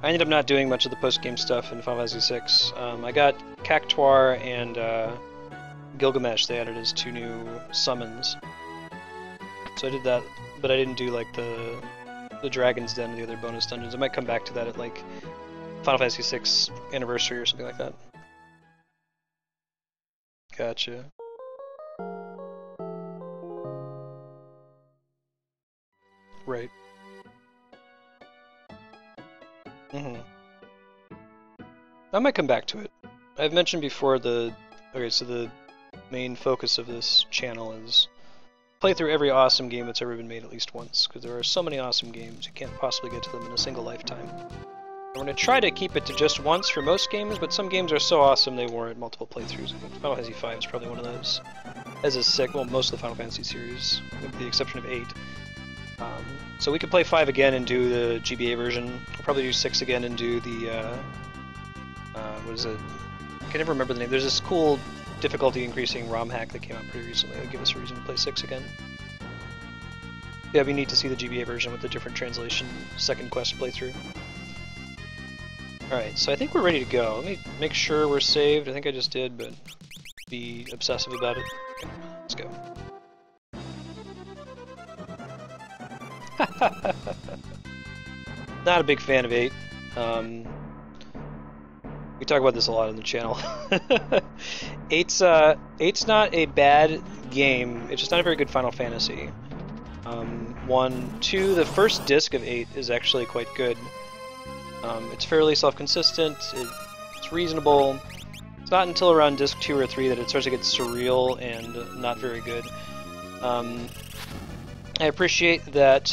I ended up not doing much of the post-game stuff in Final Fantasy VI. Um, I got Cactuar and uh, Gilgamesh, they added as two new summons. So I did that, but I didn't do like the the Dragon's Den and the other bonus dungeons. I might come back to that at like Final Fantasy VI anniversary or something like that. Gotcha. Right. hmm I might come back to it. I've mentioned before the... Okay, so the main focus of this channel is play through every awesome game that's ever been made at least once, because there are so many awesome games, you can't possibly get to them in a single lifetime. I'm going to try to keep it to just once for most games, but some games are so awesome they warrant multiple playthroughs. I think Final Fantasy V is probably one of those. As is sick, well, most of the Final Fantasy series, with the exception of 8. Um, so we could play 5 again and do the GBA version. We'll probably do 6 again and do the, uh, uh, what is it? I can never remember the name. There's this cool difficulty increasing ROM hack that came out pretty recently that would give us a reason to play 6 again. Yeah, we need to see the GBA version with the different translation second quest playthrough. Alright, so I think we're ready to go. Let me make sure we're saved. I think I just did, but be obsessive about it. Let's go. Not a big fan of 8. Um, we talk about this a lot on the channel. eight's uh, eight's not a bad game. It's just not a very good Final Fantasy. Um, one, two. The first disc of eight is actually quite good. Um, it's fairly self-consistent. It, it's reasonable. It's not until around disc two or three that it starts to get surreal and not very good. Um, I appreciate that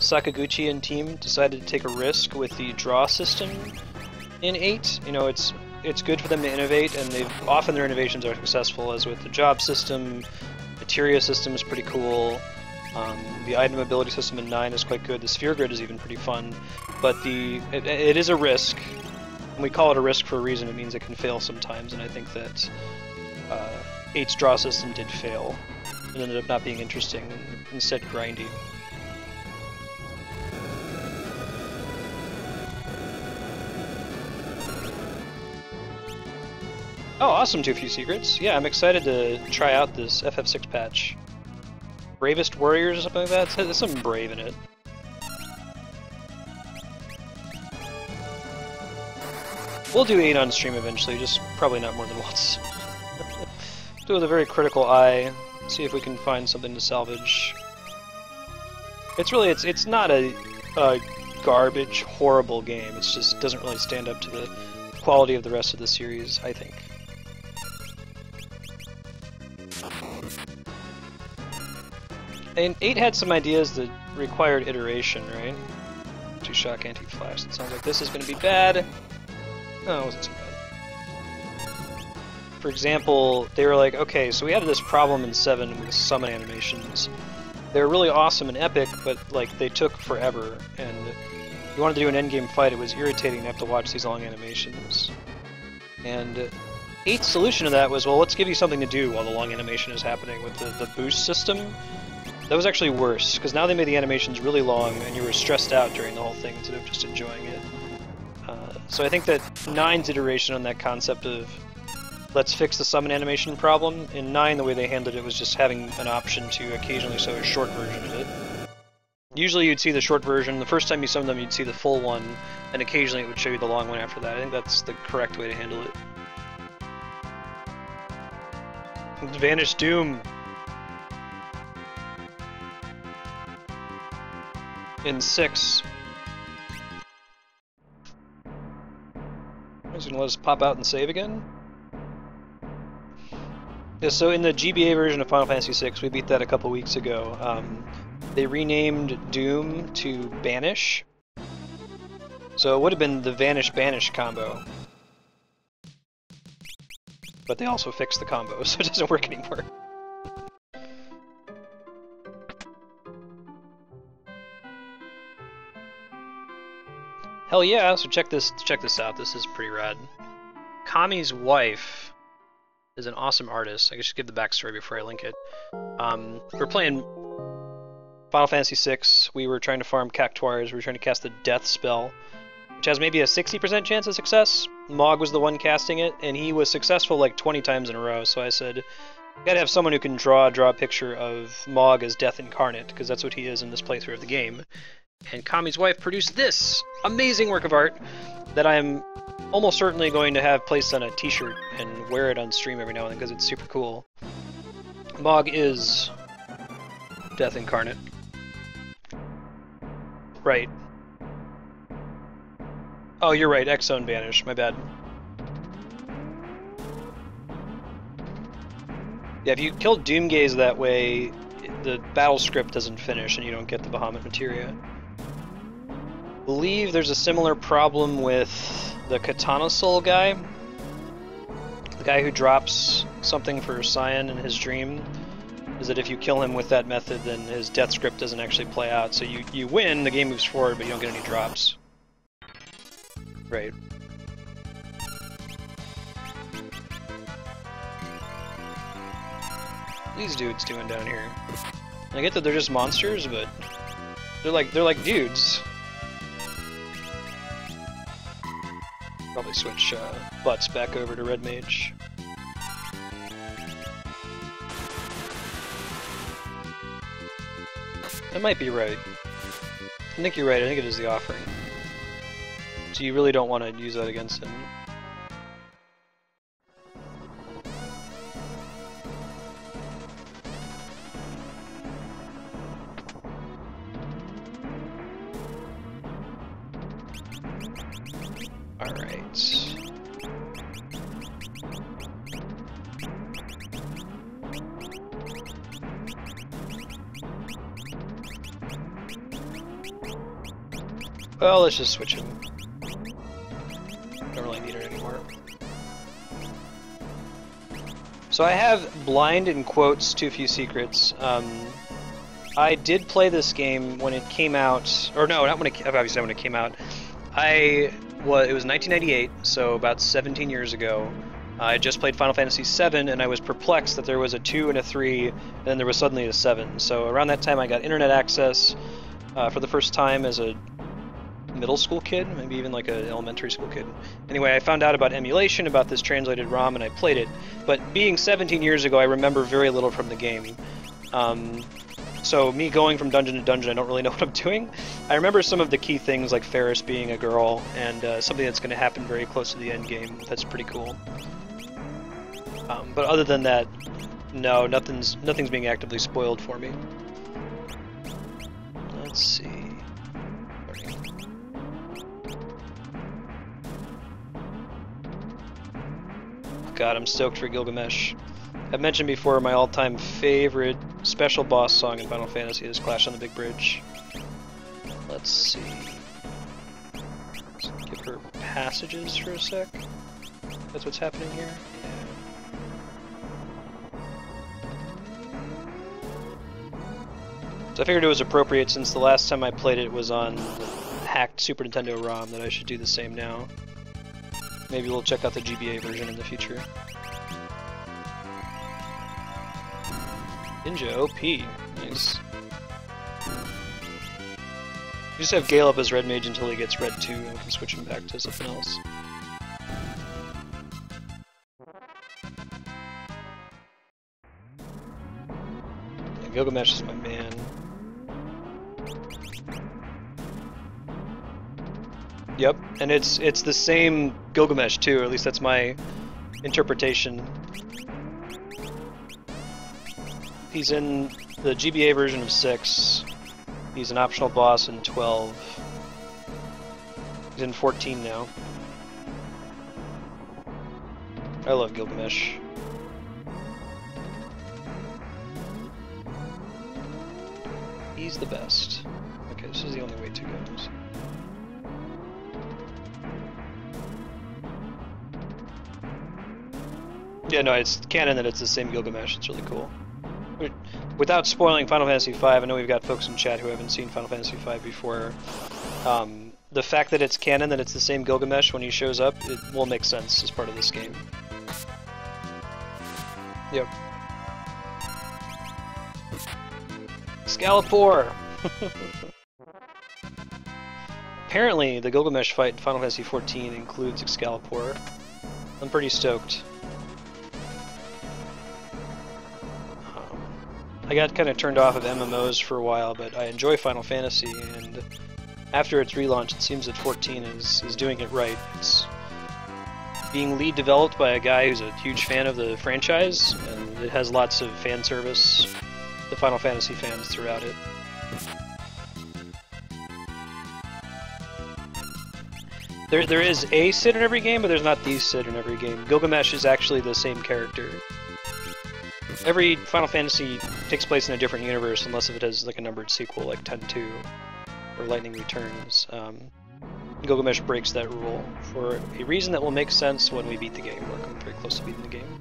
Sakaguchi and team decided to take a risk with the draw system in eight. You know, it's it's good for them to innovate, and they've often their innovations are successful, as with the job system. Materia system is pretty cool. Um, the item ability system in 9 is quite good. The sphere grid is even pretty fun, but the it, it is a risk. And we call it a risk for a reason. It means it can fail sometimes, and I think that uh, 8's draw system did fail. It ended up not being interesting, instead grindy. Oh, awesome, Too Few Secrets. Yeah, I'm excited to try out this FF6 patch. Bravest Warriors or something like that? There's something brave in it. We'll do 8 on stream eventually, just probably not more than once. do it with a very critical eye, see if we can find something to salvage. It's really, it's it's not a, a garbage, horrible game, it just doesn't really stand up to the quality of the rest of the series, I think. And 8 had some ideas that required iteration, right? Two shock anti-flash. It sounds like this is going to be bad. No, it wasn't so bad. For example, they were like, okay, so we had this problem in 7 with summon animations. They were really awesome and epic, but like they took forever, and you wanted to do an endgame fight, it was irritating to have to watch these long animations. And 8's solution to that was, well, let's give you something to do while the long animation is happening with the, the boost system. That was actually worse, because now they made the animations really long, and you were stressed out during the whole thing instead of just enjoying it. Uh, so I think that 9's iteration on that concept of let's fix the summon animation problem, in 9 the way they handled it was just having an option to occasionally show a short version of it. Usually you'd see the short version, the first time you summon them you'd see the full one, and occasionally it would show you the long one after that. I think that's the correct way to handle it. Vanish Doom! In 6. He's to let us pop out and save again. Yeah, so in the GBA version of Final Fantasy VI, we beat that a couple weeks ago. Um, they renamed Doom to Banish. So it would have been the Vanish Banish combo. But they also fixed the combo, so it doesn't work anymore. Hell yeah! So check this check this out. This is pretty rad. Kami's wife is an awesome artist. I can just give the backstory before I link it. Um, we're playing Final Fantasy VI. We were trying to farm Cactuars. We were trying to cast the Death spell, which has maybe a 60% chance of success. Mog was the one casting it, and he was successful like 20 times in a row. So I said, gotta have someone who can draw draw a picture of Mog as Death incarnate, because that's what he is in this playthrough of the game. And Kami's wife produced this amazing work of art that I'm almost certainly going to have placed on a t-shirt and wear it on stream every now and then because it's super cool. Mog is Death Incarnate. Right. Oh, you're right, X-Zone Banish, my bad. Yeah, if you kill Doomgaze that way, the battle script doesn't finish and you don't get the Bahamut materia. Believe there's a similar problem with the Katana Soul guy. The guy who drops something for Cyan in his dream is that if you kill him with that method, then his death script doesn't actually play out. So you, you win, the game moves forward, but you don't get any drops. Right. these dudes doing down here? I get that they're just monsters, but they're like they're like dudes. Probably switch uh, Bartz back over to Red Mage. That might be right. I think you're right, I think it is the offering. So you really don't want to use that against him. Well, let's just switch him. Don't really need it anymore. So I have blind in quotes Too Few Secrets. Um, I did play this game when it came out, or no, not when it obviously when it came out. I well, it was 1998, so about 17 years ago. I just played Final Fantasy VII, and I was perplexed that there was a two and a three, and then there was suddenly a seven. So around that time, I got internet access uh, for the first time as a middle school kid, maybe even like an elementary school kid. Anyway, I found out about emulation, about this translated ROM, and I played it. But being 17 years ago, I remember very little from the game. Um, so me going from dungeon to dungeon, I don't really know what I'm doing. I remember some of the key things like Faris being a girl, and uh, something that's going to happen very close to the end game. That's pretty cool. Um, but other than that, no, nothing's nothing's being actively spoiled for me. Let's see. God, I'm stoked for Gilgamesh. I've mentioned before my all-time favorite special boss song in Final Fantasy is Clash on the Big Bridge. Let's see. Let's give her passages for a sec. That's what's happening here? So I figured it was appropriate since the last time I played it was on hacked Super Nintendo ROM that I should do the same now. Maybe we'll check out the GBA version in the future. Ninja OP. Nice. You just have Galuf as Red Mage until he gets Red 2 and we can switch him back to something else. Yeah, Gilgamesh is my man. Yep, and it's it's the same Gilgamesh too, or at least that's my interpretation. He's in the GBA version of 6. He's an optional boss in 12. He's in 14 now. I love Gilgamesh. He's the best. Okay, this is the only way to go. Yeah, no, it's canon that it's the same Gilgamesh. It's really cool. Without spoiling Final Fantasy V, I know we've got folks in chat who haven't seen Final Fantasy V before. Um, the fact that it's canon, that it's the same Gilgamesh when he shows up, it will make sense as part of this game. Yep. Excalipoor! Apparently, the Gilgamesh fight in Final Fantasy XIV includes Excalibur. I'm pretty stoked. I got kind of turned off of MMOs for a while, but I enjoy Final Fantasy, and after its relaunch, it seems that 14 is, is doing it right. It's being lead developed by a guy who's a huge fan of the franchise, and it has lots of fan service, the Final Fantasy fans throughout it. There, there is a Cid in every game, but there's not the Cid in every game. Gilgamesh is actually the same character. Every Final Fantasy takes place in a different universe, unless if it has like a numbered sequel, like 10-2 or Lightning Returns. Um, Gilgamesh breaks that rule for a reason that will make sense when we beat the game. We're coming very close to beating the game.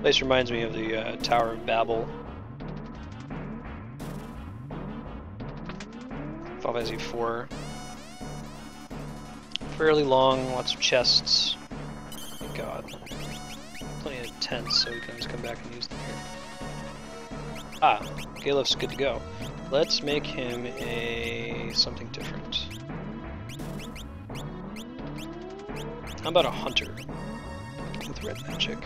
Place reminds me of the uh, Tower of Babel Final Fantasy 4. Fairly long, lots of chests. Thank god. Plenty of tents, so we can always come back and use them here. Ah, Galuf's good to go. Let's make him a something different. How about a hunter with red magic?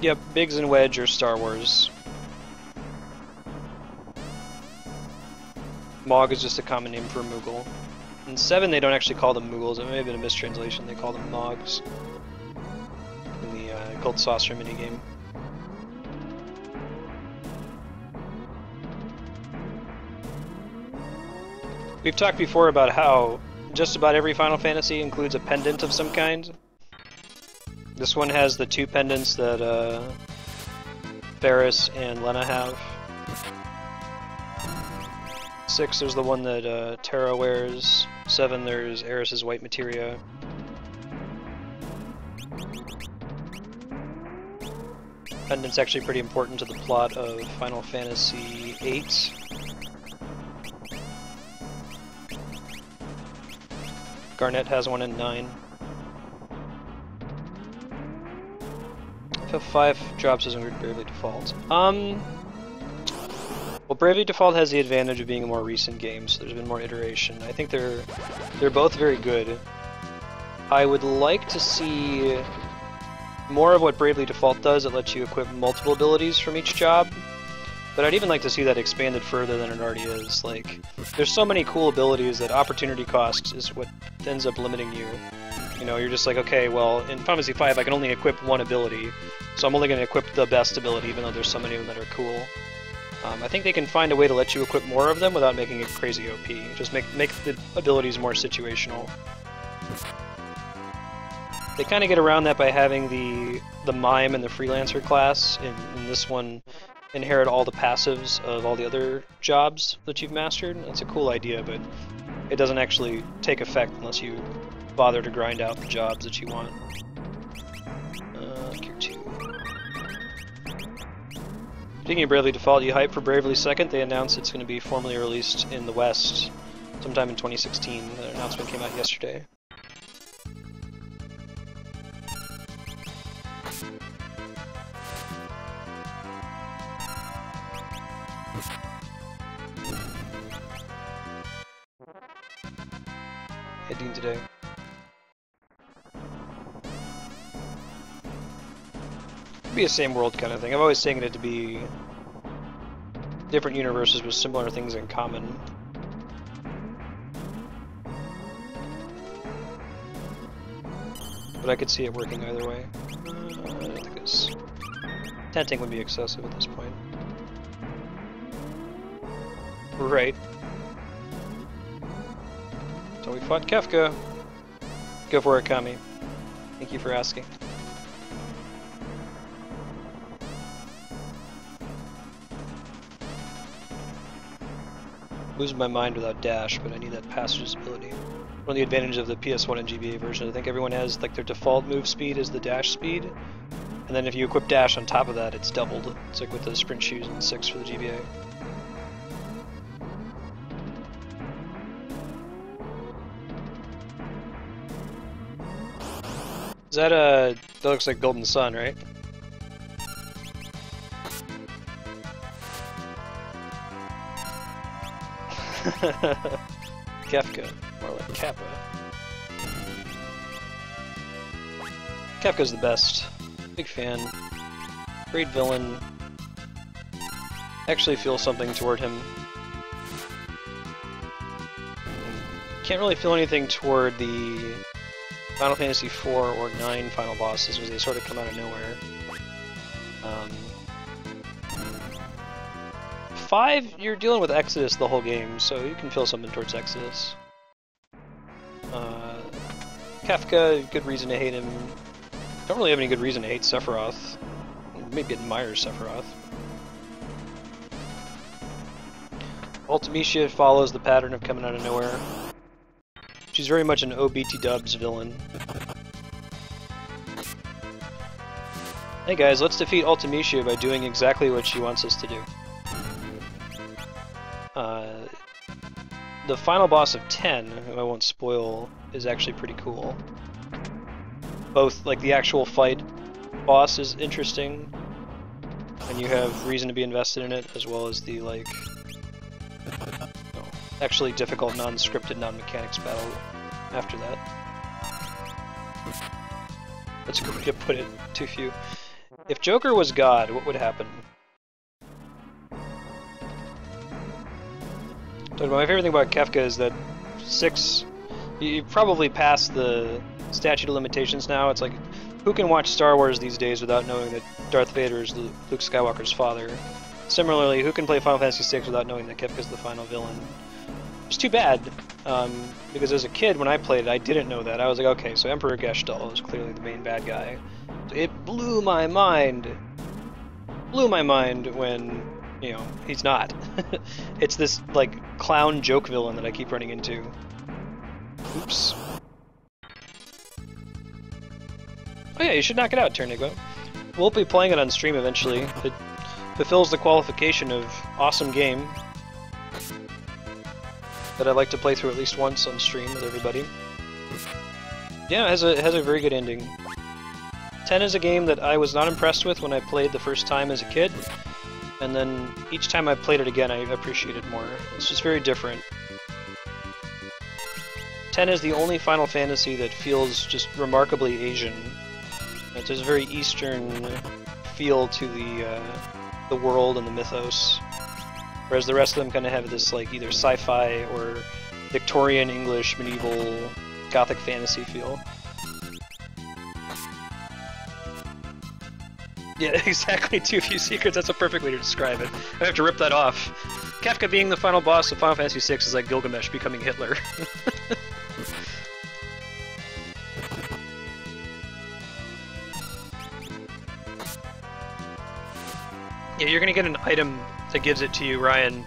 Yep, Biggs and Wedge are Star Wars. Mog is just a common name for Moogle. In 7 they don't actually call them Moogles, it may have been a mistranslation, they call them Mogs. In the uh, Gold Saucer minigame. We've talked before about how just about every Final Fantasy includes a pendant of some kind. This one has the two pendants that uh, Faris and Lenna have. Six, there's the one that uh, Terra wears. Seven, there's Aeris's white materia. Pendant's actually pretty important to the plot of Final Fantasy VIII. Garnet has one in 9. FF5 drops as Bravely Default. Um, well, Bravely Default has the advantage of being a more recent game, so there's been more iteration. I think they're they're both very good. I would like to see more of what Bravely Default does. It lets you equip multiple abilities from each job. But I'd even like to see that expanded further than it already is. Like, there's so many cool abilities that opportunity cost is what ends up limiting you. You know, you're just like, okay, well, in Final Fantasy V, I can only equip one ability, so I'm only going to equip the best ability, even though there's so many of them that are cool. Um, I think they can find a way to let you equip more of them without making it crazy OP. Just make make the abilities more situational. They kind of get around that by having the the mime and the freelancer class in, in this one inherit all the passives of all the other jobs that you've mastered. That's a cool idea, but it doesn't actually take effect unless you bother to grind out the jobs that you want. Uh, Speaking of Bravely Default, you hype for Bravely Second? They announced it's going to be formally released in the West sometime in 2016. The announcement came out yesterday. Heading today. be a same world kind of thing. I've always taken it to be different universes with similar things in common. But I could see it working either way. Uh. Tenting would be excessive at this point. Right. So we fought Kefka. Go for it, Kami. Thank you for asking. losing my mind without dash, but I need that passage ability. One of the advantages of the PS1 and GBA version, I think everyone has like their default move speed is the dash speed, and then if you equip dash on top of that, it's doubled. It's like with the sprint shoes in 6 for the GBA. Is that a... Uh, that looks like Golden Sun, right? Kefka, more like Kappa. Kefka's the best. Big fan. Great villain. Actually feel something toward him. Can't really feel anything toward the Final Fantasy IV or 9 final bosses, as they sort of come out of nowhere. Um, 5, you're dealing with Exdeath the whole game, so you can feel something towards Exdeath. Uh, Kefka, good reason to hate him. Don't really have any good reason to hate Sephiroth. Maybe admire Sephiroth. Ultimecia follows the pattern of coming out of nowhere. She's very much an OBT dubs villain. Hey guys, let's defeat Ultimecia by doing exactly what she wants us to do. Uh, the final boss of 10, who I won't spoil, is actually pretty cool. Both, like, the actual fight boss is interesting, and you have reason to be invested in it, as well as the, like, actually difficult non-scripted, non-mechanics battle after that. That's a good way to put it, too few. If Joker was God, what would happen? my favorite thing about Kefka is that six, you probably passed the statute of limitations now. It's like, who can watch Star Wars these days without knowing that Darth Vader is Luke Skywalker's father? Similarly, who can play Final Fantasy VI without knowing that Kefka is the final villain? It's too bad, um, because as a kid, when I played it, I didn't know that. I was like, okay, so Emperor Gestahl is clearly the main bad guy. It blew my mind. Blew my mind when, you know, he's not. it's this, like, clown joke villain that I keep running into. Oops. Oh yeah, you should knock it out, Ternigo. We'll be playing it on stream eventually. It fulfills the qualification of awesome game, that I like to play through at least once on stream with everybody. Yeah, it has a, it has a very good ending. 10 is a game that I was not impressed with when I played the first time as a kid, and then each time I played it again I appreciated it more. It's just very different. 10 is the only Final Fantasy that feels just remarkably Asian. It has a very Eastern feel to the, uh, the world and the mythos. Whereas the rest of them kind of have this like either sci-fi or Victorian English medieval gothic fantasy feel. Yeah, exactly. Too few secrets. That's a perfect way to describe it. I have to rip that off. Kefka being the final boss of Final Fantasy VI is like Gilgamesh becoming Hitler. yeah, you're gonna get an item that gives it to you, Ryan.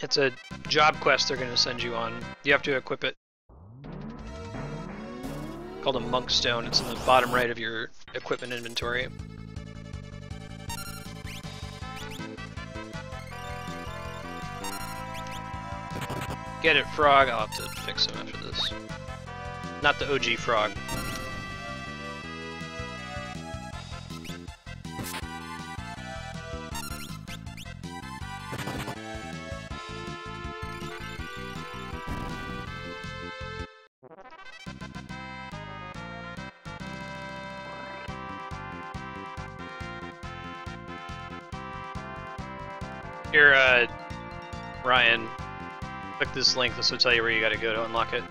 It's a job quest they're going to send you on. You have to equip it. Called a monk stone. It's in the bottom right of your equipment inventory. Get it, frog. I'll have to fix him after this. Not the OG frog. Here, uh, Ryan, click this link. This will tell you where you gotta go to unlock it.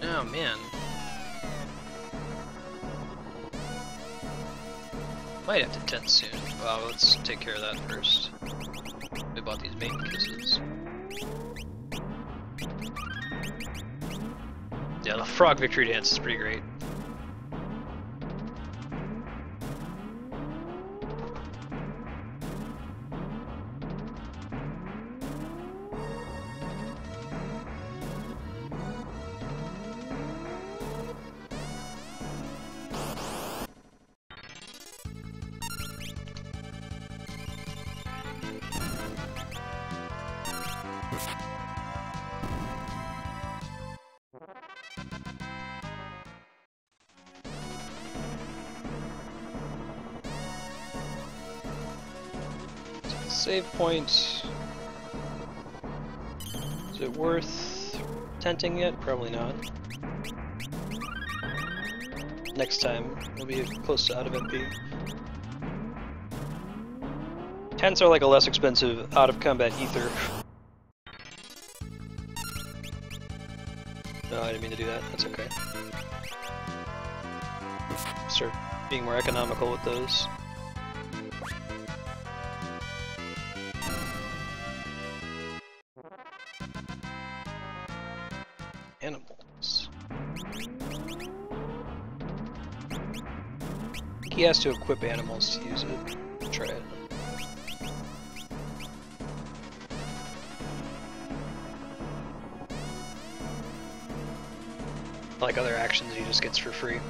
Oh, man. Might have to tent soon. Well, let's take care of that first. We bought these main. Frog victory dance is pretty great. Probably not. Next time, we'll be close to out of MP. Tents are like a less expensive out-of-combat ether. No, I didn't mean to do that. That's okay. Start being more economical with those. He has to equip animals to use it. Try it. Like other actions he just gets for free.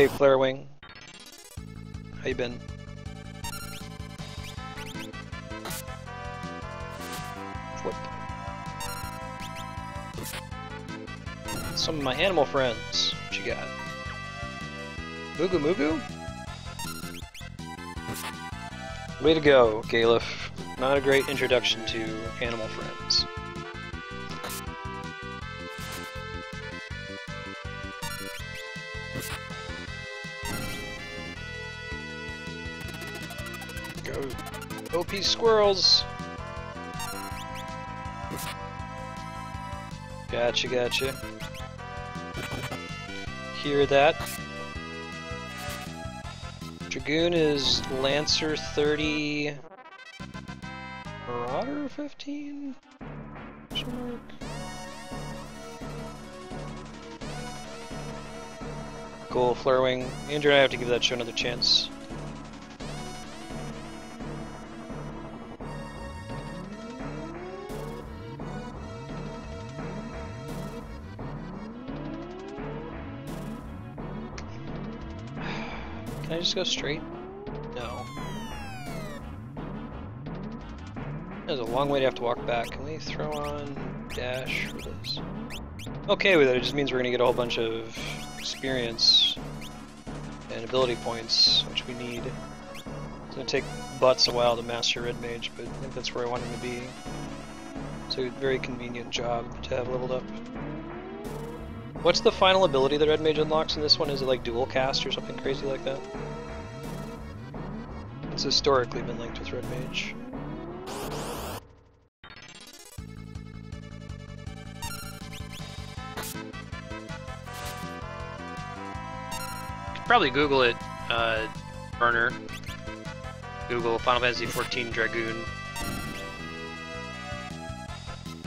Hey, Flarewing. How you been? Flip. Some of my animal friends. What you got? Mugu Mugu? Way to go, Galuf. Not a great introduction to animal friends. OP squirrels! Gotcha, gotcha. Hear that? Dragoon is Lancer 30... Marauder 15? Question mark? Cool, Flarewing. Andrew and I have to give that show another chance. Can I just go straight? No. There's a long way to have to walk back. Can we throw on dash for this? Okay with it, it just means we're gonna get a whole bunch of experience and ability points, which we need. It's gonna take butts a while to master Red Mage, but I think that's where I want him to be. It's a very convenient job to have leveled up. What's the final ability that Red Mage unlocks in this one? Is it like dual cast or something crazy like that? It's historically been linked with Red Mage. Could probably Google it, uh, Burner. Google Final Fantasy XIV Dragoon.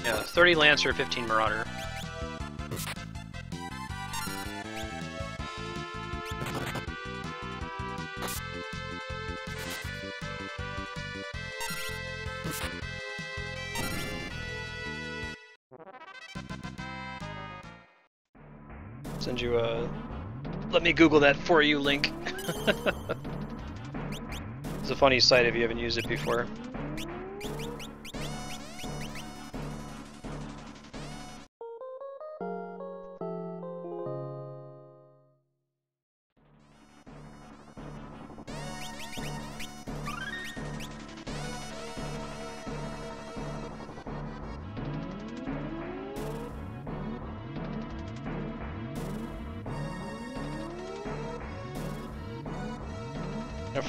Yeah, 30 Lancer, 15 Marauder. Google that for you link. it's a funny site if you haven't used it before.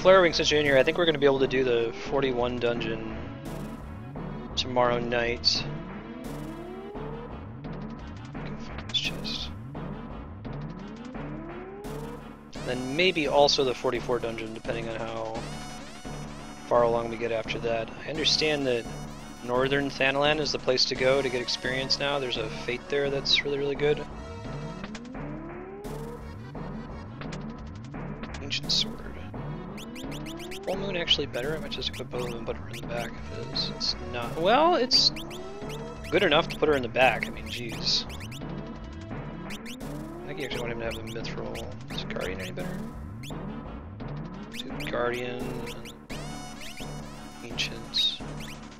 Now, Flarewing, since in here, I think we're going to be able to do the 41 dungeon tomorrow night. Then maybe also the 44 dungeon, depending on how far along we get after that. I understand that Northern Thanalan is the place to go to get experience now. There's a fate there that's really, really good. Actually better? I might just both of them, put her in the back is. It's not. Well, it's good enough to put her in the back. I mean, jeez. I think you actually want him to have a mithril. Is Guardian any better? Do Guardian, Ancient,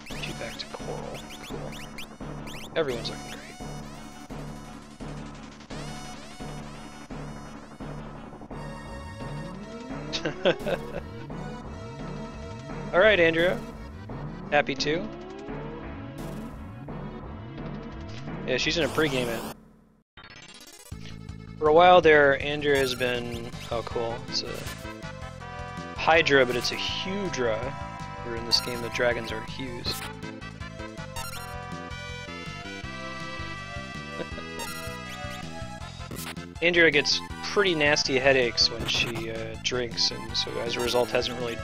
two back to Coral. Cool. Everyone's looking great. Alright, Andrea. Happy too. Yeah, she's in a pregame it. For a while there, Andrea has been... Oh, cool. It's a Hydra, but it's a Hudra. Where in this game the dragons are Hues. Andrea gets pretty nasty headaches when she uh, drinks, and so as a result hasn't really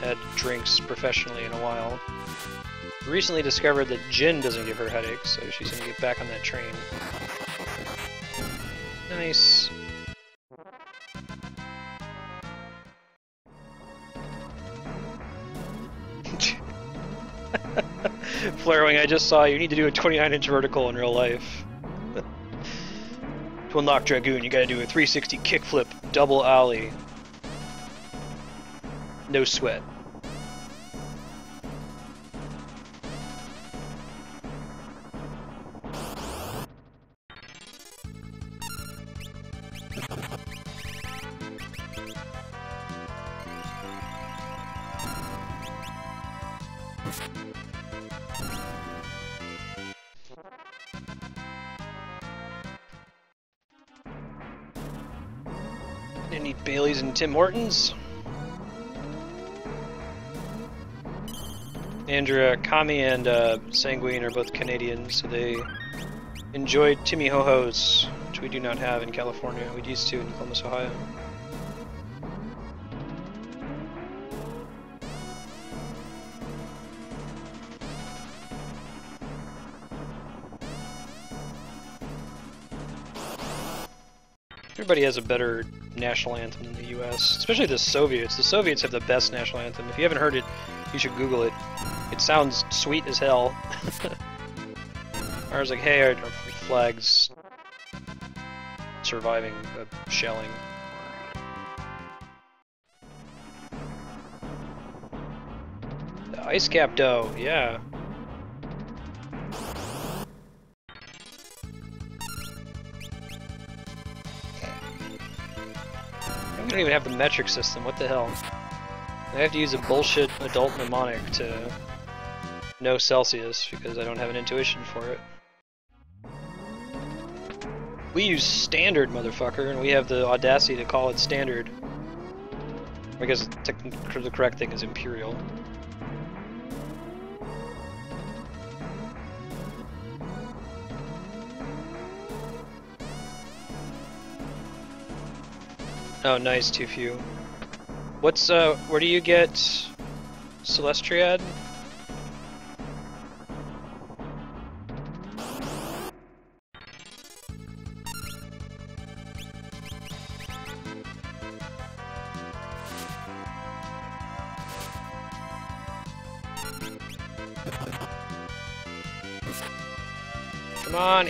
had drinks professionally in a while. Recently discovered that gin doesn't give her headaches, so she's gonna get back on that train. Nice. Flarewing, I just saw you need to do a 29 inch vertical in real life. to unlock Dragoon, you gotta do a 360 kickflip, double ollie. No sweat. Any Bailey's and Tim Hortons? Andrea, Kami, and uh, Sanguine are both Canadian, so they enjoyed Timmy Ho Ho's, which we do not have in California. We used to in Columbus, Ohio. Everybody has a better national anthem than the U.S., especially the Soviets. The Soviets have the best national anthem. If you haven't heard it, you should Google it. It sounds sweet as hell. I was like, hey, our flag's surviving a shelling. The ice cap dough, yeah. I don't even have the metric system, what the hell? I have to use a bullshit adult mnemonic to know Celsius because I don't have an intuition for it. We use standard, motherfucker, and we have the audacity to call it standard. I guess the correct thing is imperial. Oh, nice, too few. What's, uh, where do you get Celestriad?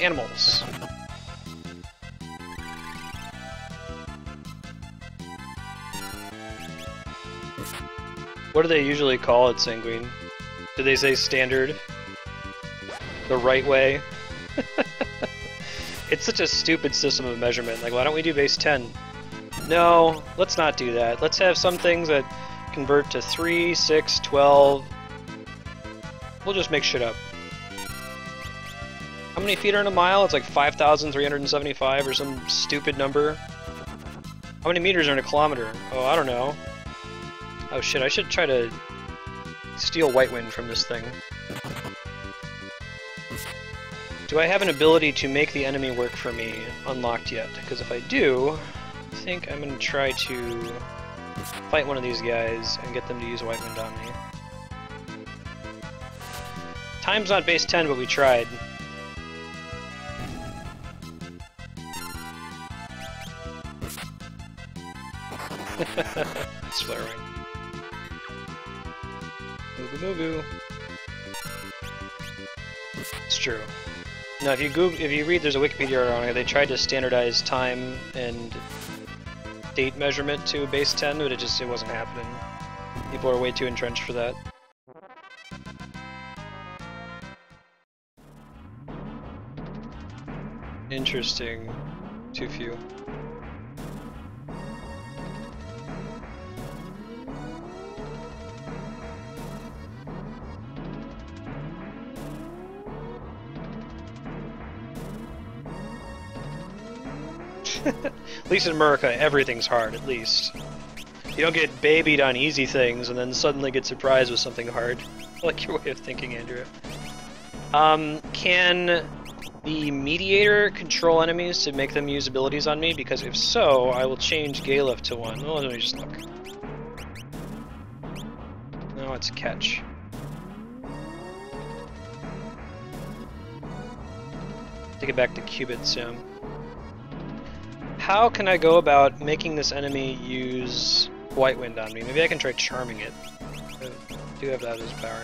Animals. What do they usually call it, Sanguine? Do they say standard? The right way? it's such a stupid system of measurement. Like, why don't we do base 10? No, let's not do that. Let's have some things that convert to 3, 6, 12. We'll just make shit up. Many feet are in a mile? It's like 5,375 or some stupid number. How many meters are in a kilometer? Oh, I don't know. Oh shit, I should try to steal White Wind from this thing. Do I have an ability to make the enemy work for me unlocked yet? Because if I do, I think I'm going to try to fight one of these guys and get them to use White Wind on me. Time's not base 10, but we tried. It's flaring. It's true. Now, if you Google, if you read, there's a Wikipedia article. on it. They tried to standardize time and date measurement to base 10, but it just it wasn't happening. People are way too entrenched for that. Interesting. Too few. At least in America, everything's hard, at least. You don't get babied on easy things and then suddenly get surprised with something hard. I like your way of thinking, Andrea. Um, can the Mediator control enemies to make them use abilities on me? Because if so, I will change Galuf to one. Oh, let me just look. No, it's a catch. Take it back to Cubit soon. How can I go about making this enemy use White Wind on me? Maybe I can try charming it. I do have that as power.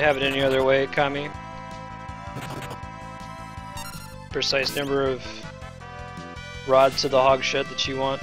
Wouldn't have it any other way, Kami. Precise number of rods to the hog shed that you want.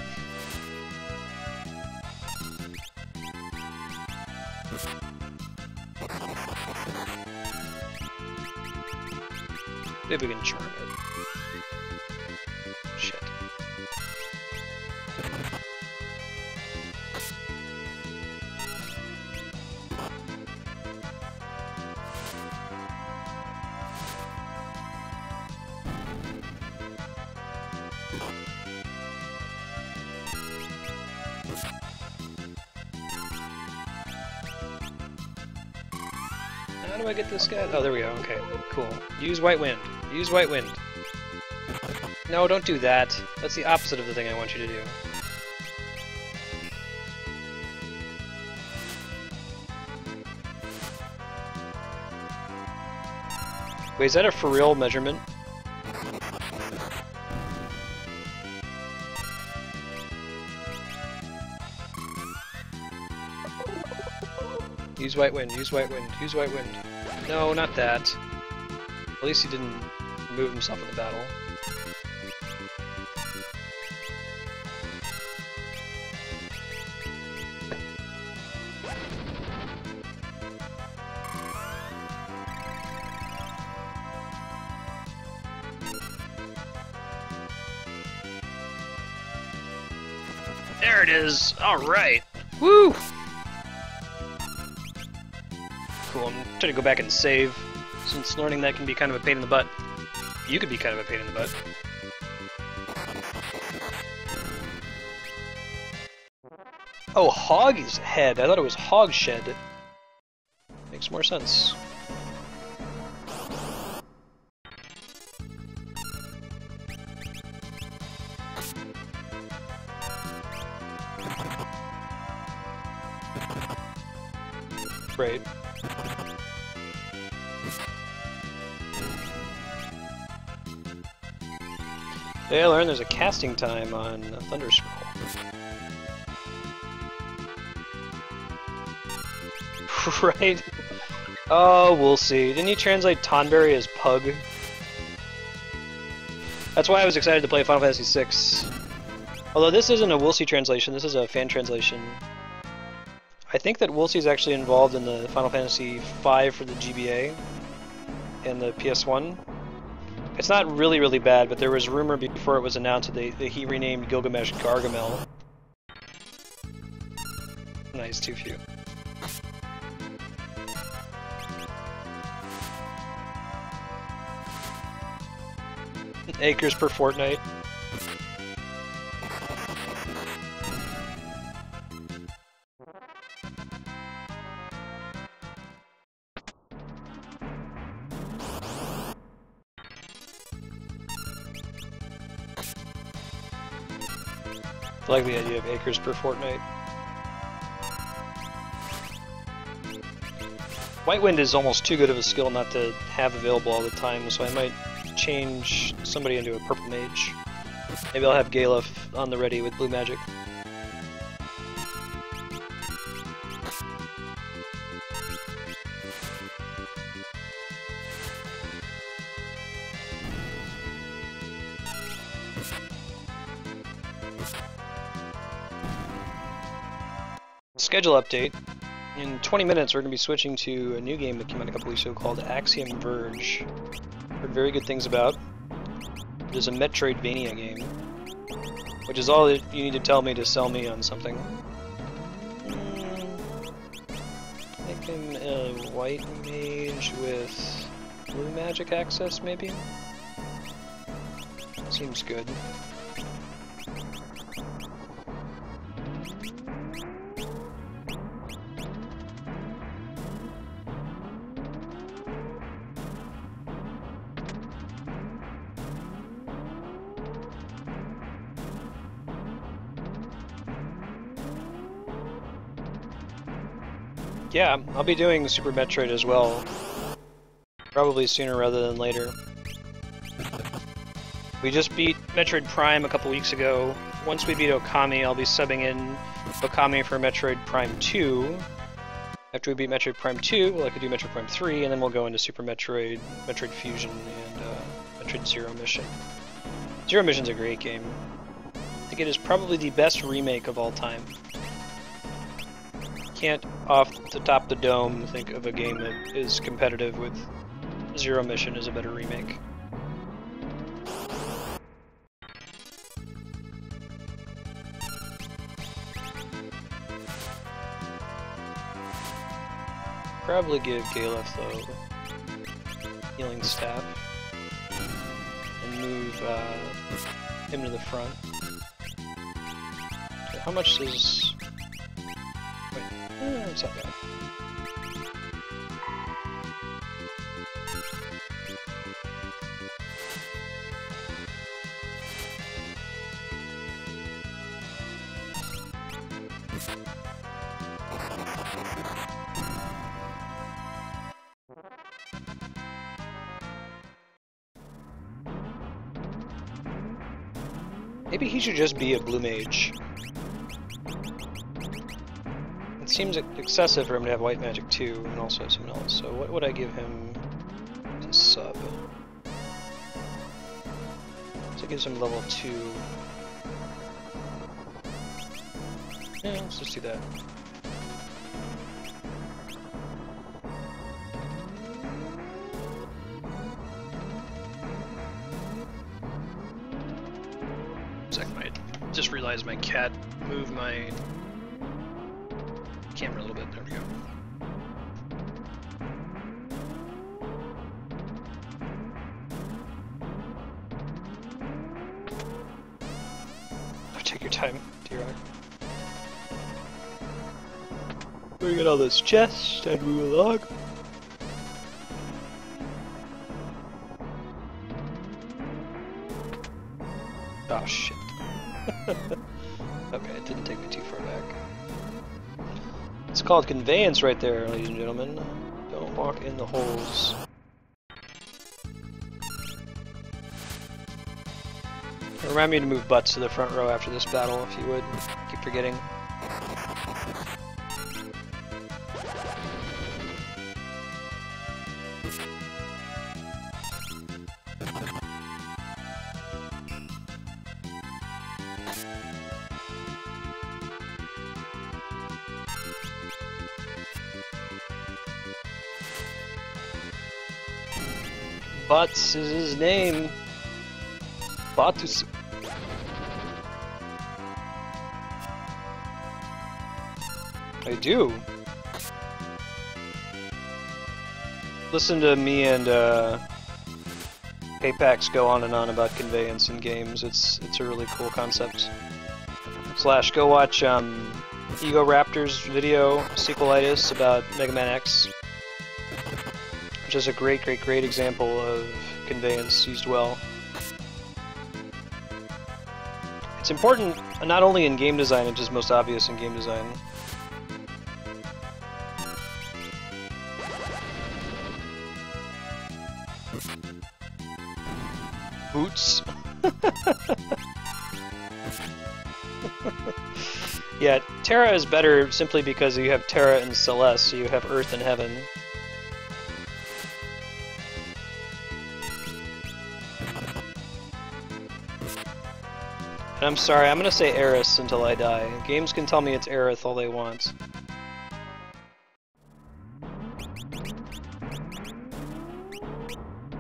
This guy? Oh, there we go. Okay, cool. Use White Wind. Use White Wind. No, don't do that. That's the opposite of the thing I want you to do. Wait, is that a for real measurement? Use White Wind, use White Wind, use White Wind. No, not that. At least he didn't remove himself in the battle. There it is! Alright! To go back and save, since learning that can be kind of a pain in the butt. You could be kind of a pain in the butt. Oh, Hog's head. I thought it was Hog Shed. Makes more sense. A casting time on Thunder Scroll. right? Oh, we'll see. Didn't you translate Tonberry as Pug? That's why I was excited to play Final Fantasy VI. Although this isn't a Woolsey translation, this is a fan translation. I think that Woolsey is actually involved in the Final Fantasy V for the GBA and the PS1. It's not really, really bad, but there was rumor before it was announced that, that he renamed Gilgamesh Gargamel. Nice, too few. Acres per fortnight. Like the idea of acres per fortnight. White Wind is almost too good of a skill not to have available all the time, so I might change somebody into a purple mage. Maybe I'll have Galuf on the ready with blue magic. Schedule update. In 20 minutes, we're going to be switching to a new game that came out a couple weeks ago called Axiom Verge. Heard very good things about. It is a Metroidvania game, which is all that you need to tell me to sell me on something. Mm, make him a white mage with blue magic access, maybe? Seems good. Yeah, I'll be doing Super Metroid as well. Probably sooner rather than later. We just beat Metroid Prime a couple weeks ago. Once we beat Okami, I'll be subbing in Okami for Metroid Prime 2. After we beat Metroid Prime 2, well, I could do Metroid Prime 3, and then we'll go into Super Metroid, Metroid Fusion, and uh, Metroid Zero Mission. Zero Mission's a great game. I think it is probably the best remake of all time can't, off the top of the dome, think of a game that is competitive with Zero Mission as a better remake. Probably give Galuf the healing staff and move uh, him to the front. How much does It's not bad. Maybe he should just be a blue mage. Seems excessive for him to have white magic too, and also someone else. So what would I give him to sub? So it gives him level 2. Yeah, let's just do that. Just realized my cat moved my camera a little bit. There we go. Oh, take your time, D-Rock. We get all this chest and we will log. Called conveyance right there, ladies and gentlemen. Don't walk in the holes. Remind me to move butts to the front row after this battle, if you would. Keep forgetting. Butts is his name. Batus. I do. Listen to me and uh, Apex go on and on about conveyance in games. It's it's a really cool concept. Slash, go watch um, Egoraptor's video, Sequelitis, about Mega Man X which is a great, great, great example of conveyance used well. It's important uh, Not only in game design, it's just most obvious in game design. Boots. yeah, Terra is better simply because you have Terra and Celeste, so you have Earth and Heaven. I'm sorry, I'm gonna say Aeris until I die. Games can tell me it's Aerith all they want.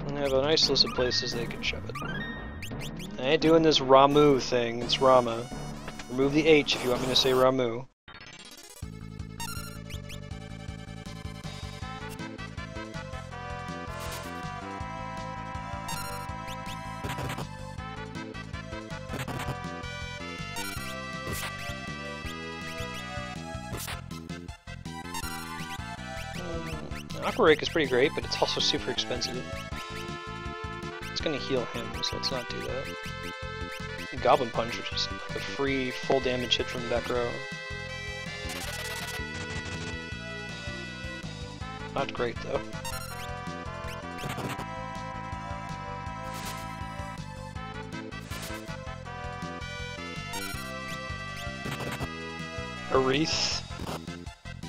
They have a nice list of places they can shove it. I ain't doing this Ramu thing, it's Rama. Remove the H if you want me to say Ramuh. Aqua Rake is pretty great, but it's also super expensive. It's gonna heal him, so let's not do that. Goblin Punch, which is a free full damage hit from the back row. Not great though.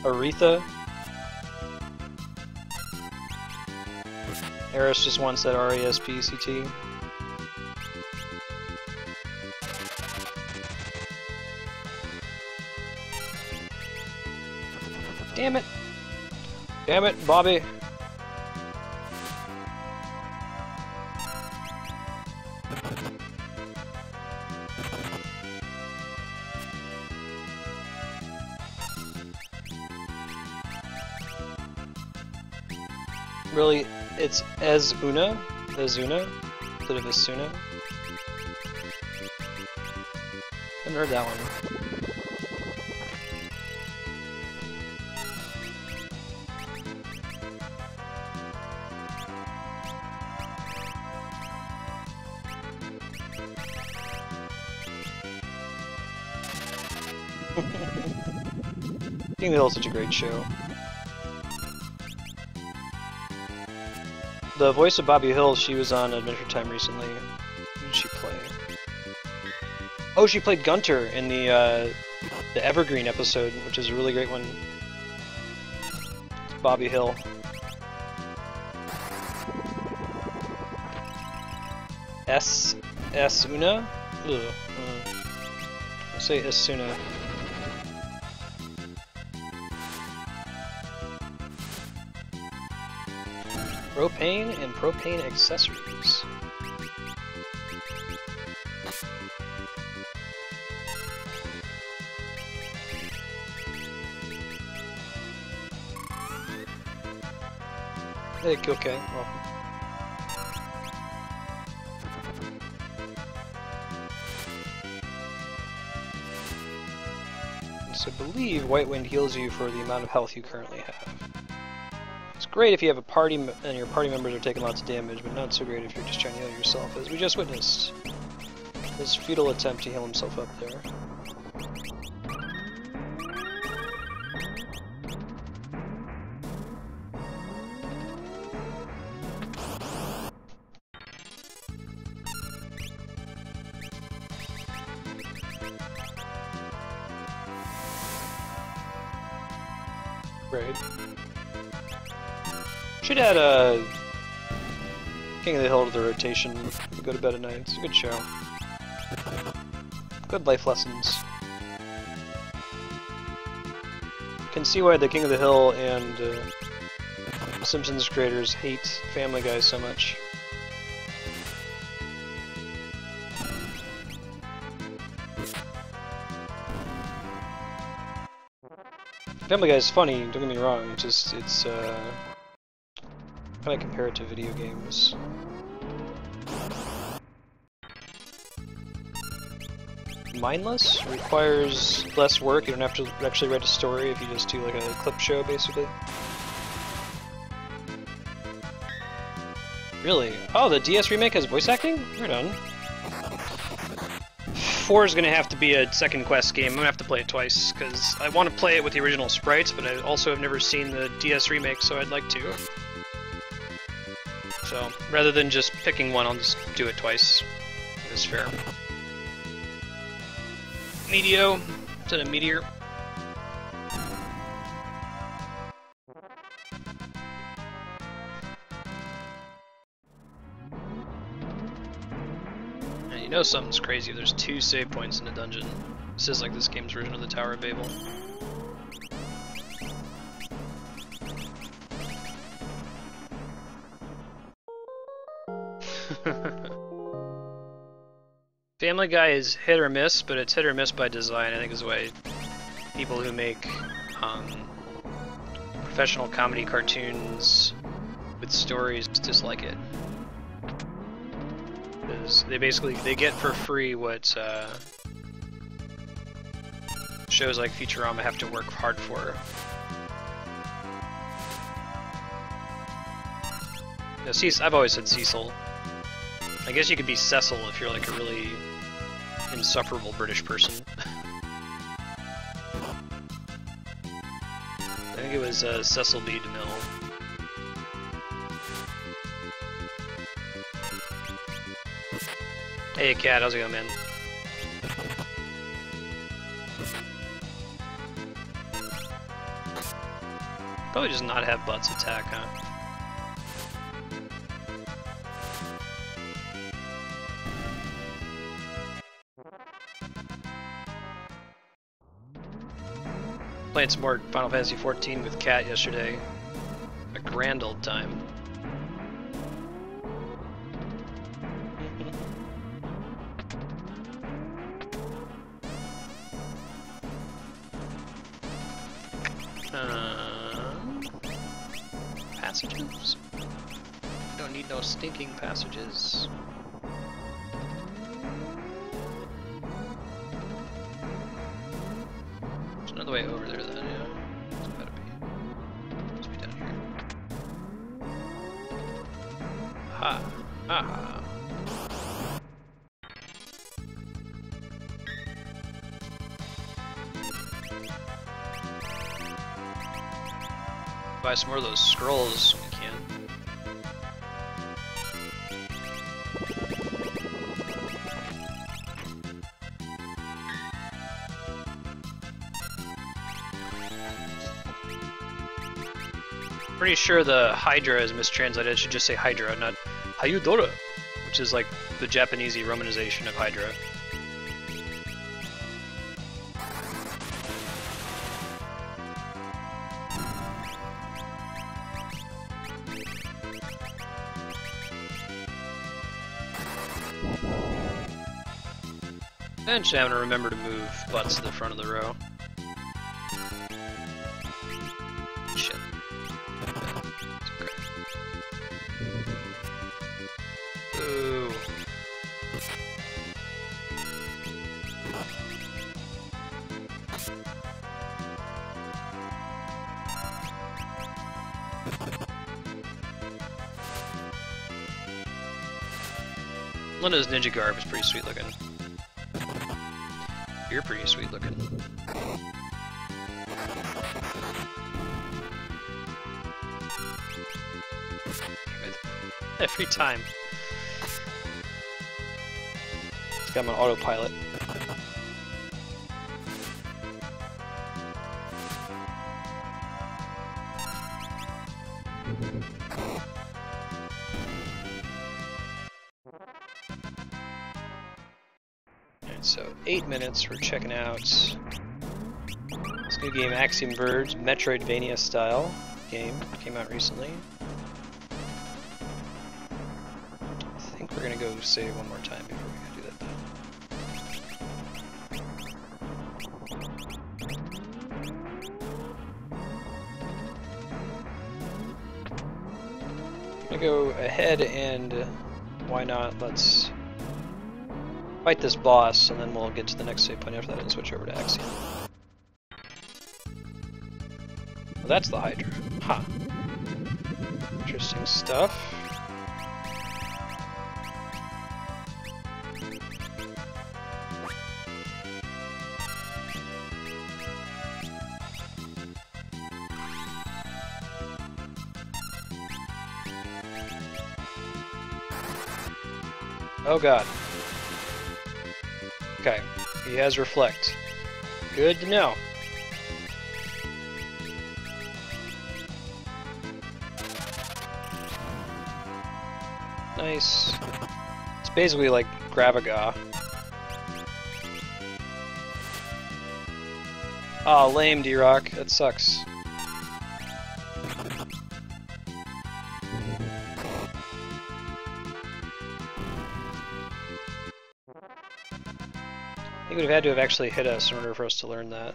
Aretha? Aeris just wants that R-E-S-P-E-C-T. Damn it! Damn it, Bobby! It's Ezuna? Ezuna? Instead of Asuna? Haven't heard that one. Of the Hill is such a great show. The voice of Bobby Hill, she was on Adventure Time recently. Who did she play? Oh, she played Gunter in the uh, the Evergreen episode, which is a really great one. Bobby Hill. S S Una? Ugh. Uh, I'll say Asuna. Propane and propane accessories. Hey, okay. So I believe White Wind heals you for the amount of health you currently have. Great if you have a party and your party members are taking lots of damage, but not so great if you're just trying to heal yourself, as we just witnessed. His futile attempt to heal himself up there. King of the Hill to the rotation. Go to bed at night. It's a good show. Good life lessons. Can see why the King of the Hill and uh, Simpsons creators hate Family Guy so much. Family Guy is funny, don't get me wrong, it's just, it's, uh, kind of compare it to video games. Mindless requires less work, you don't have to actually write a story if you just do like a clip show, basically. Really? Oh, the DS remake has voice acting? We're done. 4 is going to have to be a second quest game. I'm going to have to play it twice, because I want to play it with the original sprites, but I also have never seen the DS remake, so I'd like to. So, rather than just picking one, I'll just do it twice. It's fair. Meteo. It a meteor? And you know something's crazy if there's two save points in a dungeon. This is like this game's version of the Tower of Babel. Family Guy is hit or miss, but it's hit or miss by design. I think is why people who make um, professional comedy cartoons with stories dislike it. Because they basically they get for free what uh, shows like Futurama have to work hard for. No, Cecil, I've always said Cecil. I guess you could be Cecil if you're like a really insufferable British person. I think it was uh, Cecil B. DeMille. Hey cat, how's it going man? Probably just not have butts attack, huh? Played some more Final Fantasy XIV with Kat yesterday. A grand old time. Uh, passages? Don't need no stinking passages. More of those scrolls we can. Pretty sure the Hydra is mistranslated. It should just say Hydra, not Hayudora, which is like the Japanese romanization of Hydra. Eventually, I'm gonna remember to move butts to the front of the row. Shit. Ooh. Lenna's ninja garb is pretty sweet looking. You're pretty sweet looking. Every time. It's got my autopilot. Minutes, we're checking out this new game, Axiom Verge, Metroidvania style game, came out recently. I think we're gonna go save one more time before we do that though. I'm gonna go ahead and why not, let's Fight this boss, and then we'll get to the next save point after that and switch over to Axie, Well, that's the Hydra. Huh. Interesting stuff. Oh god. He has reflect. Good to know. Nice. It's basically like Graviga. Aw, oh, lame, D-Rock. That sucks. Would have had to have actually hit us in order for us to learn that.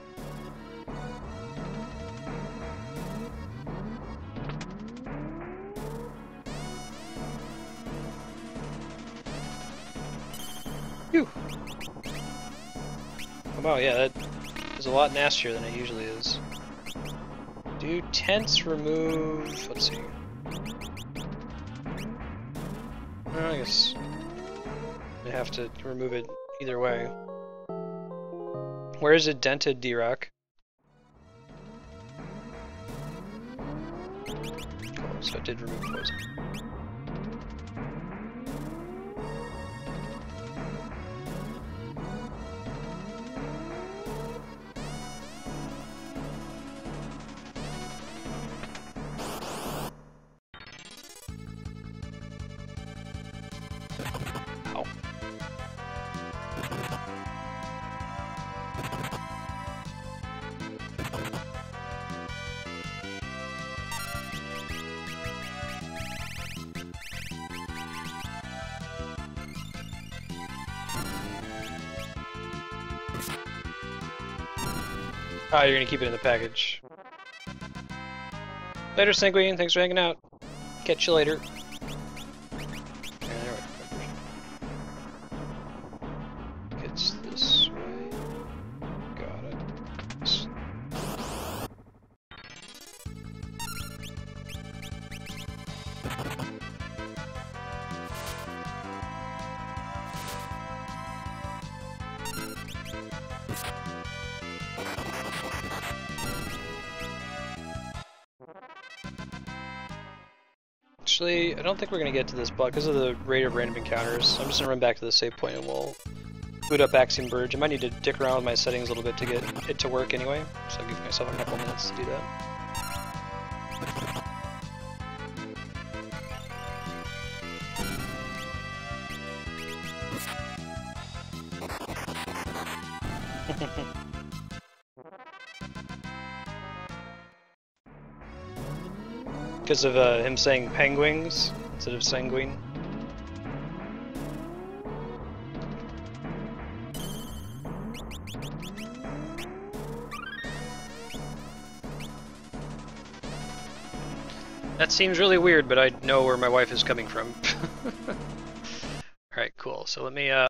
Phew. Oh, wow, yeah, that is a lot nastier than it usually is. Do tents remove... let's see. I guess I have to remove it either way. Where is it dented, D-Rock? Oh, so it did remove poison. You're gonna keep it in the package. Later, Sanguine. Thanks for hanging out. Catch you later. Don't think we're going to get to this block because of the rate of random encounters. I'm just going to run back to the save point and we'll boot up Axiom Verge. I might need to dick around with my settings a little bit to get it to work anyway, so I'll give myself a couple minutes to do that. Because of uh, him saying penguins instead of sanguine. That seems really weird, but I know where my wife is coming from. Alright, cool. So let me uh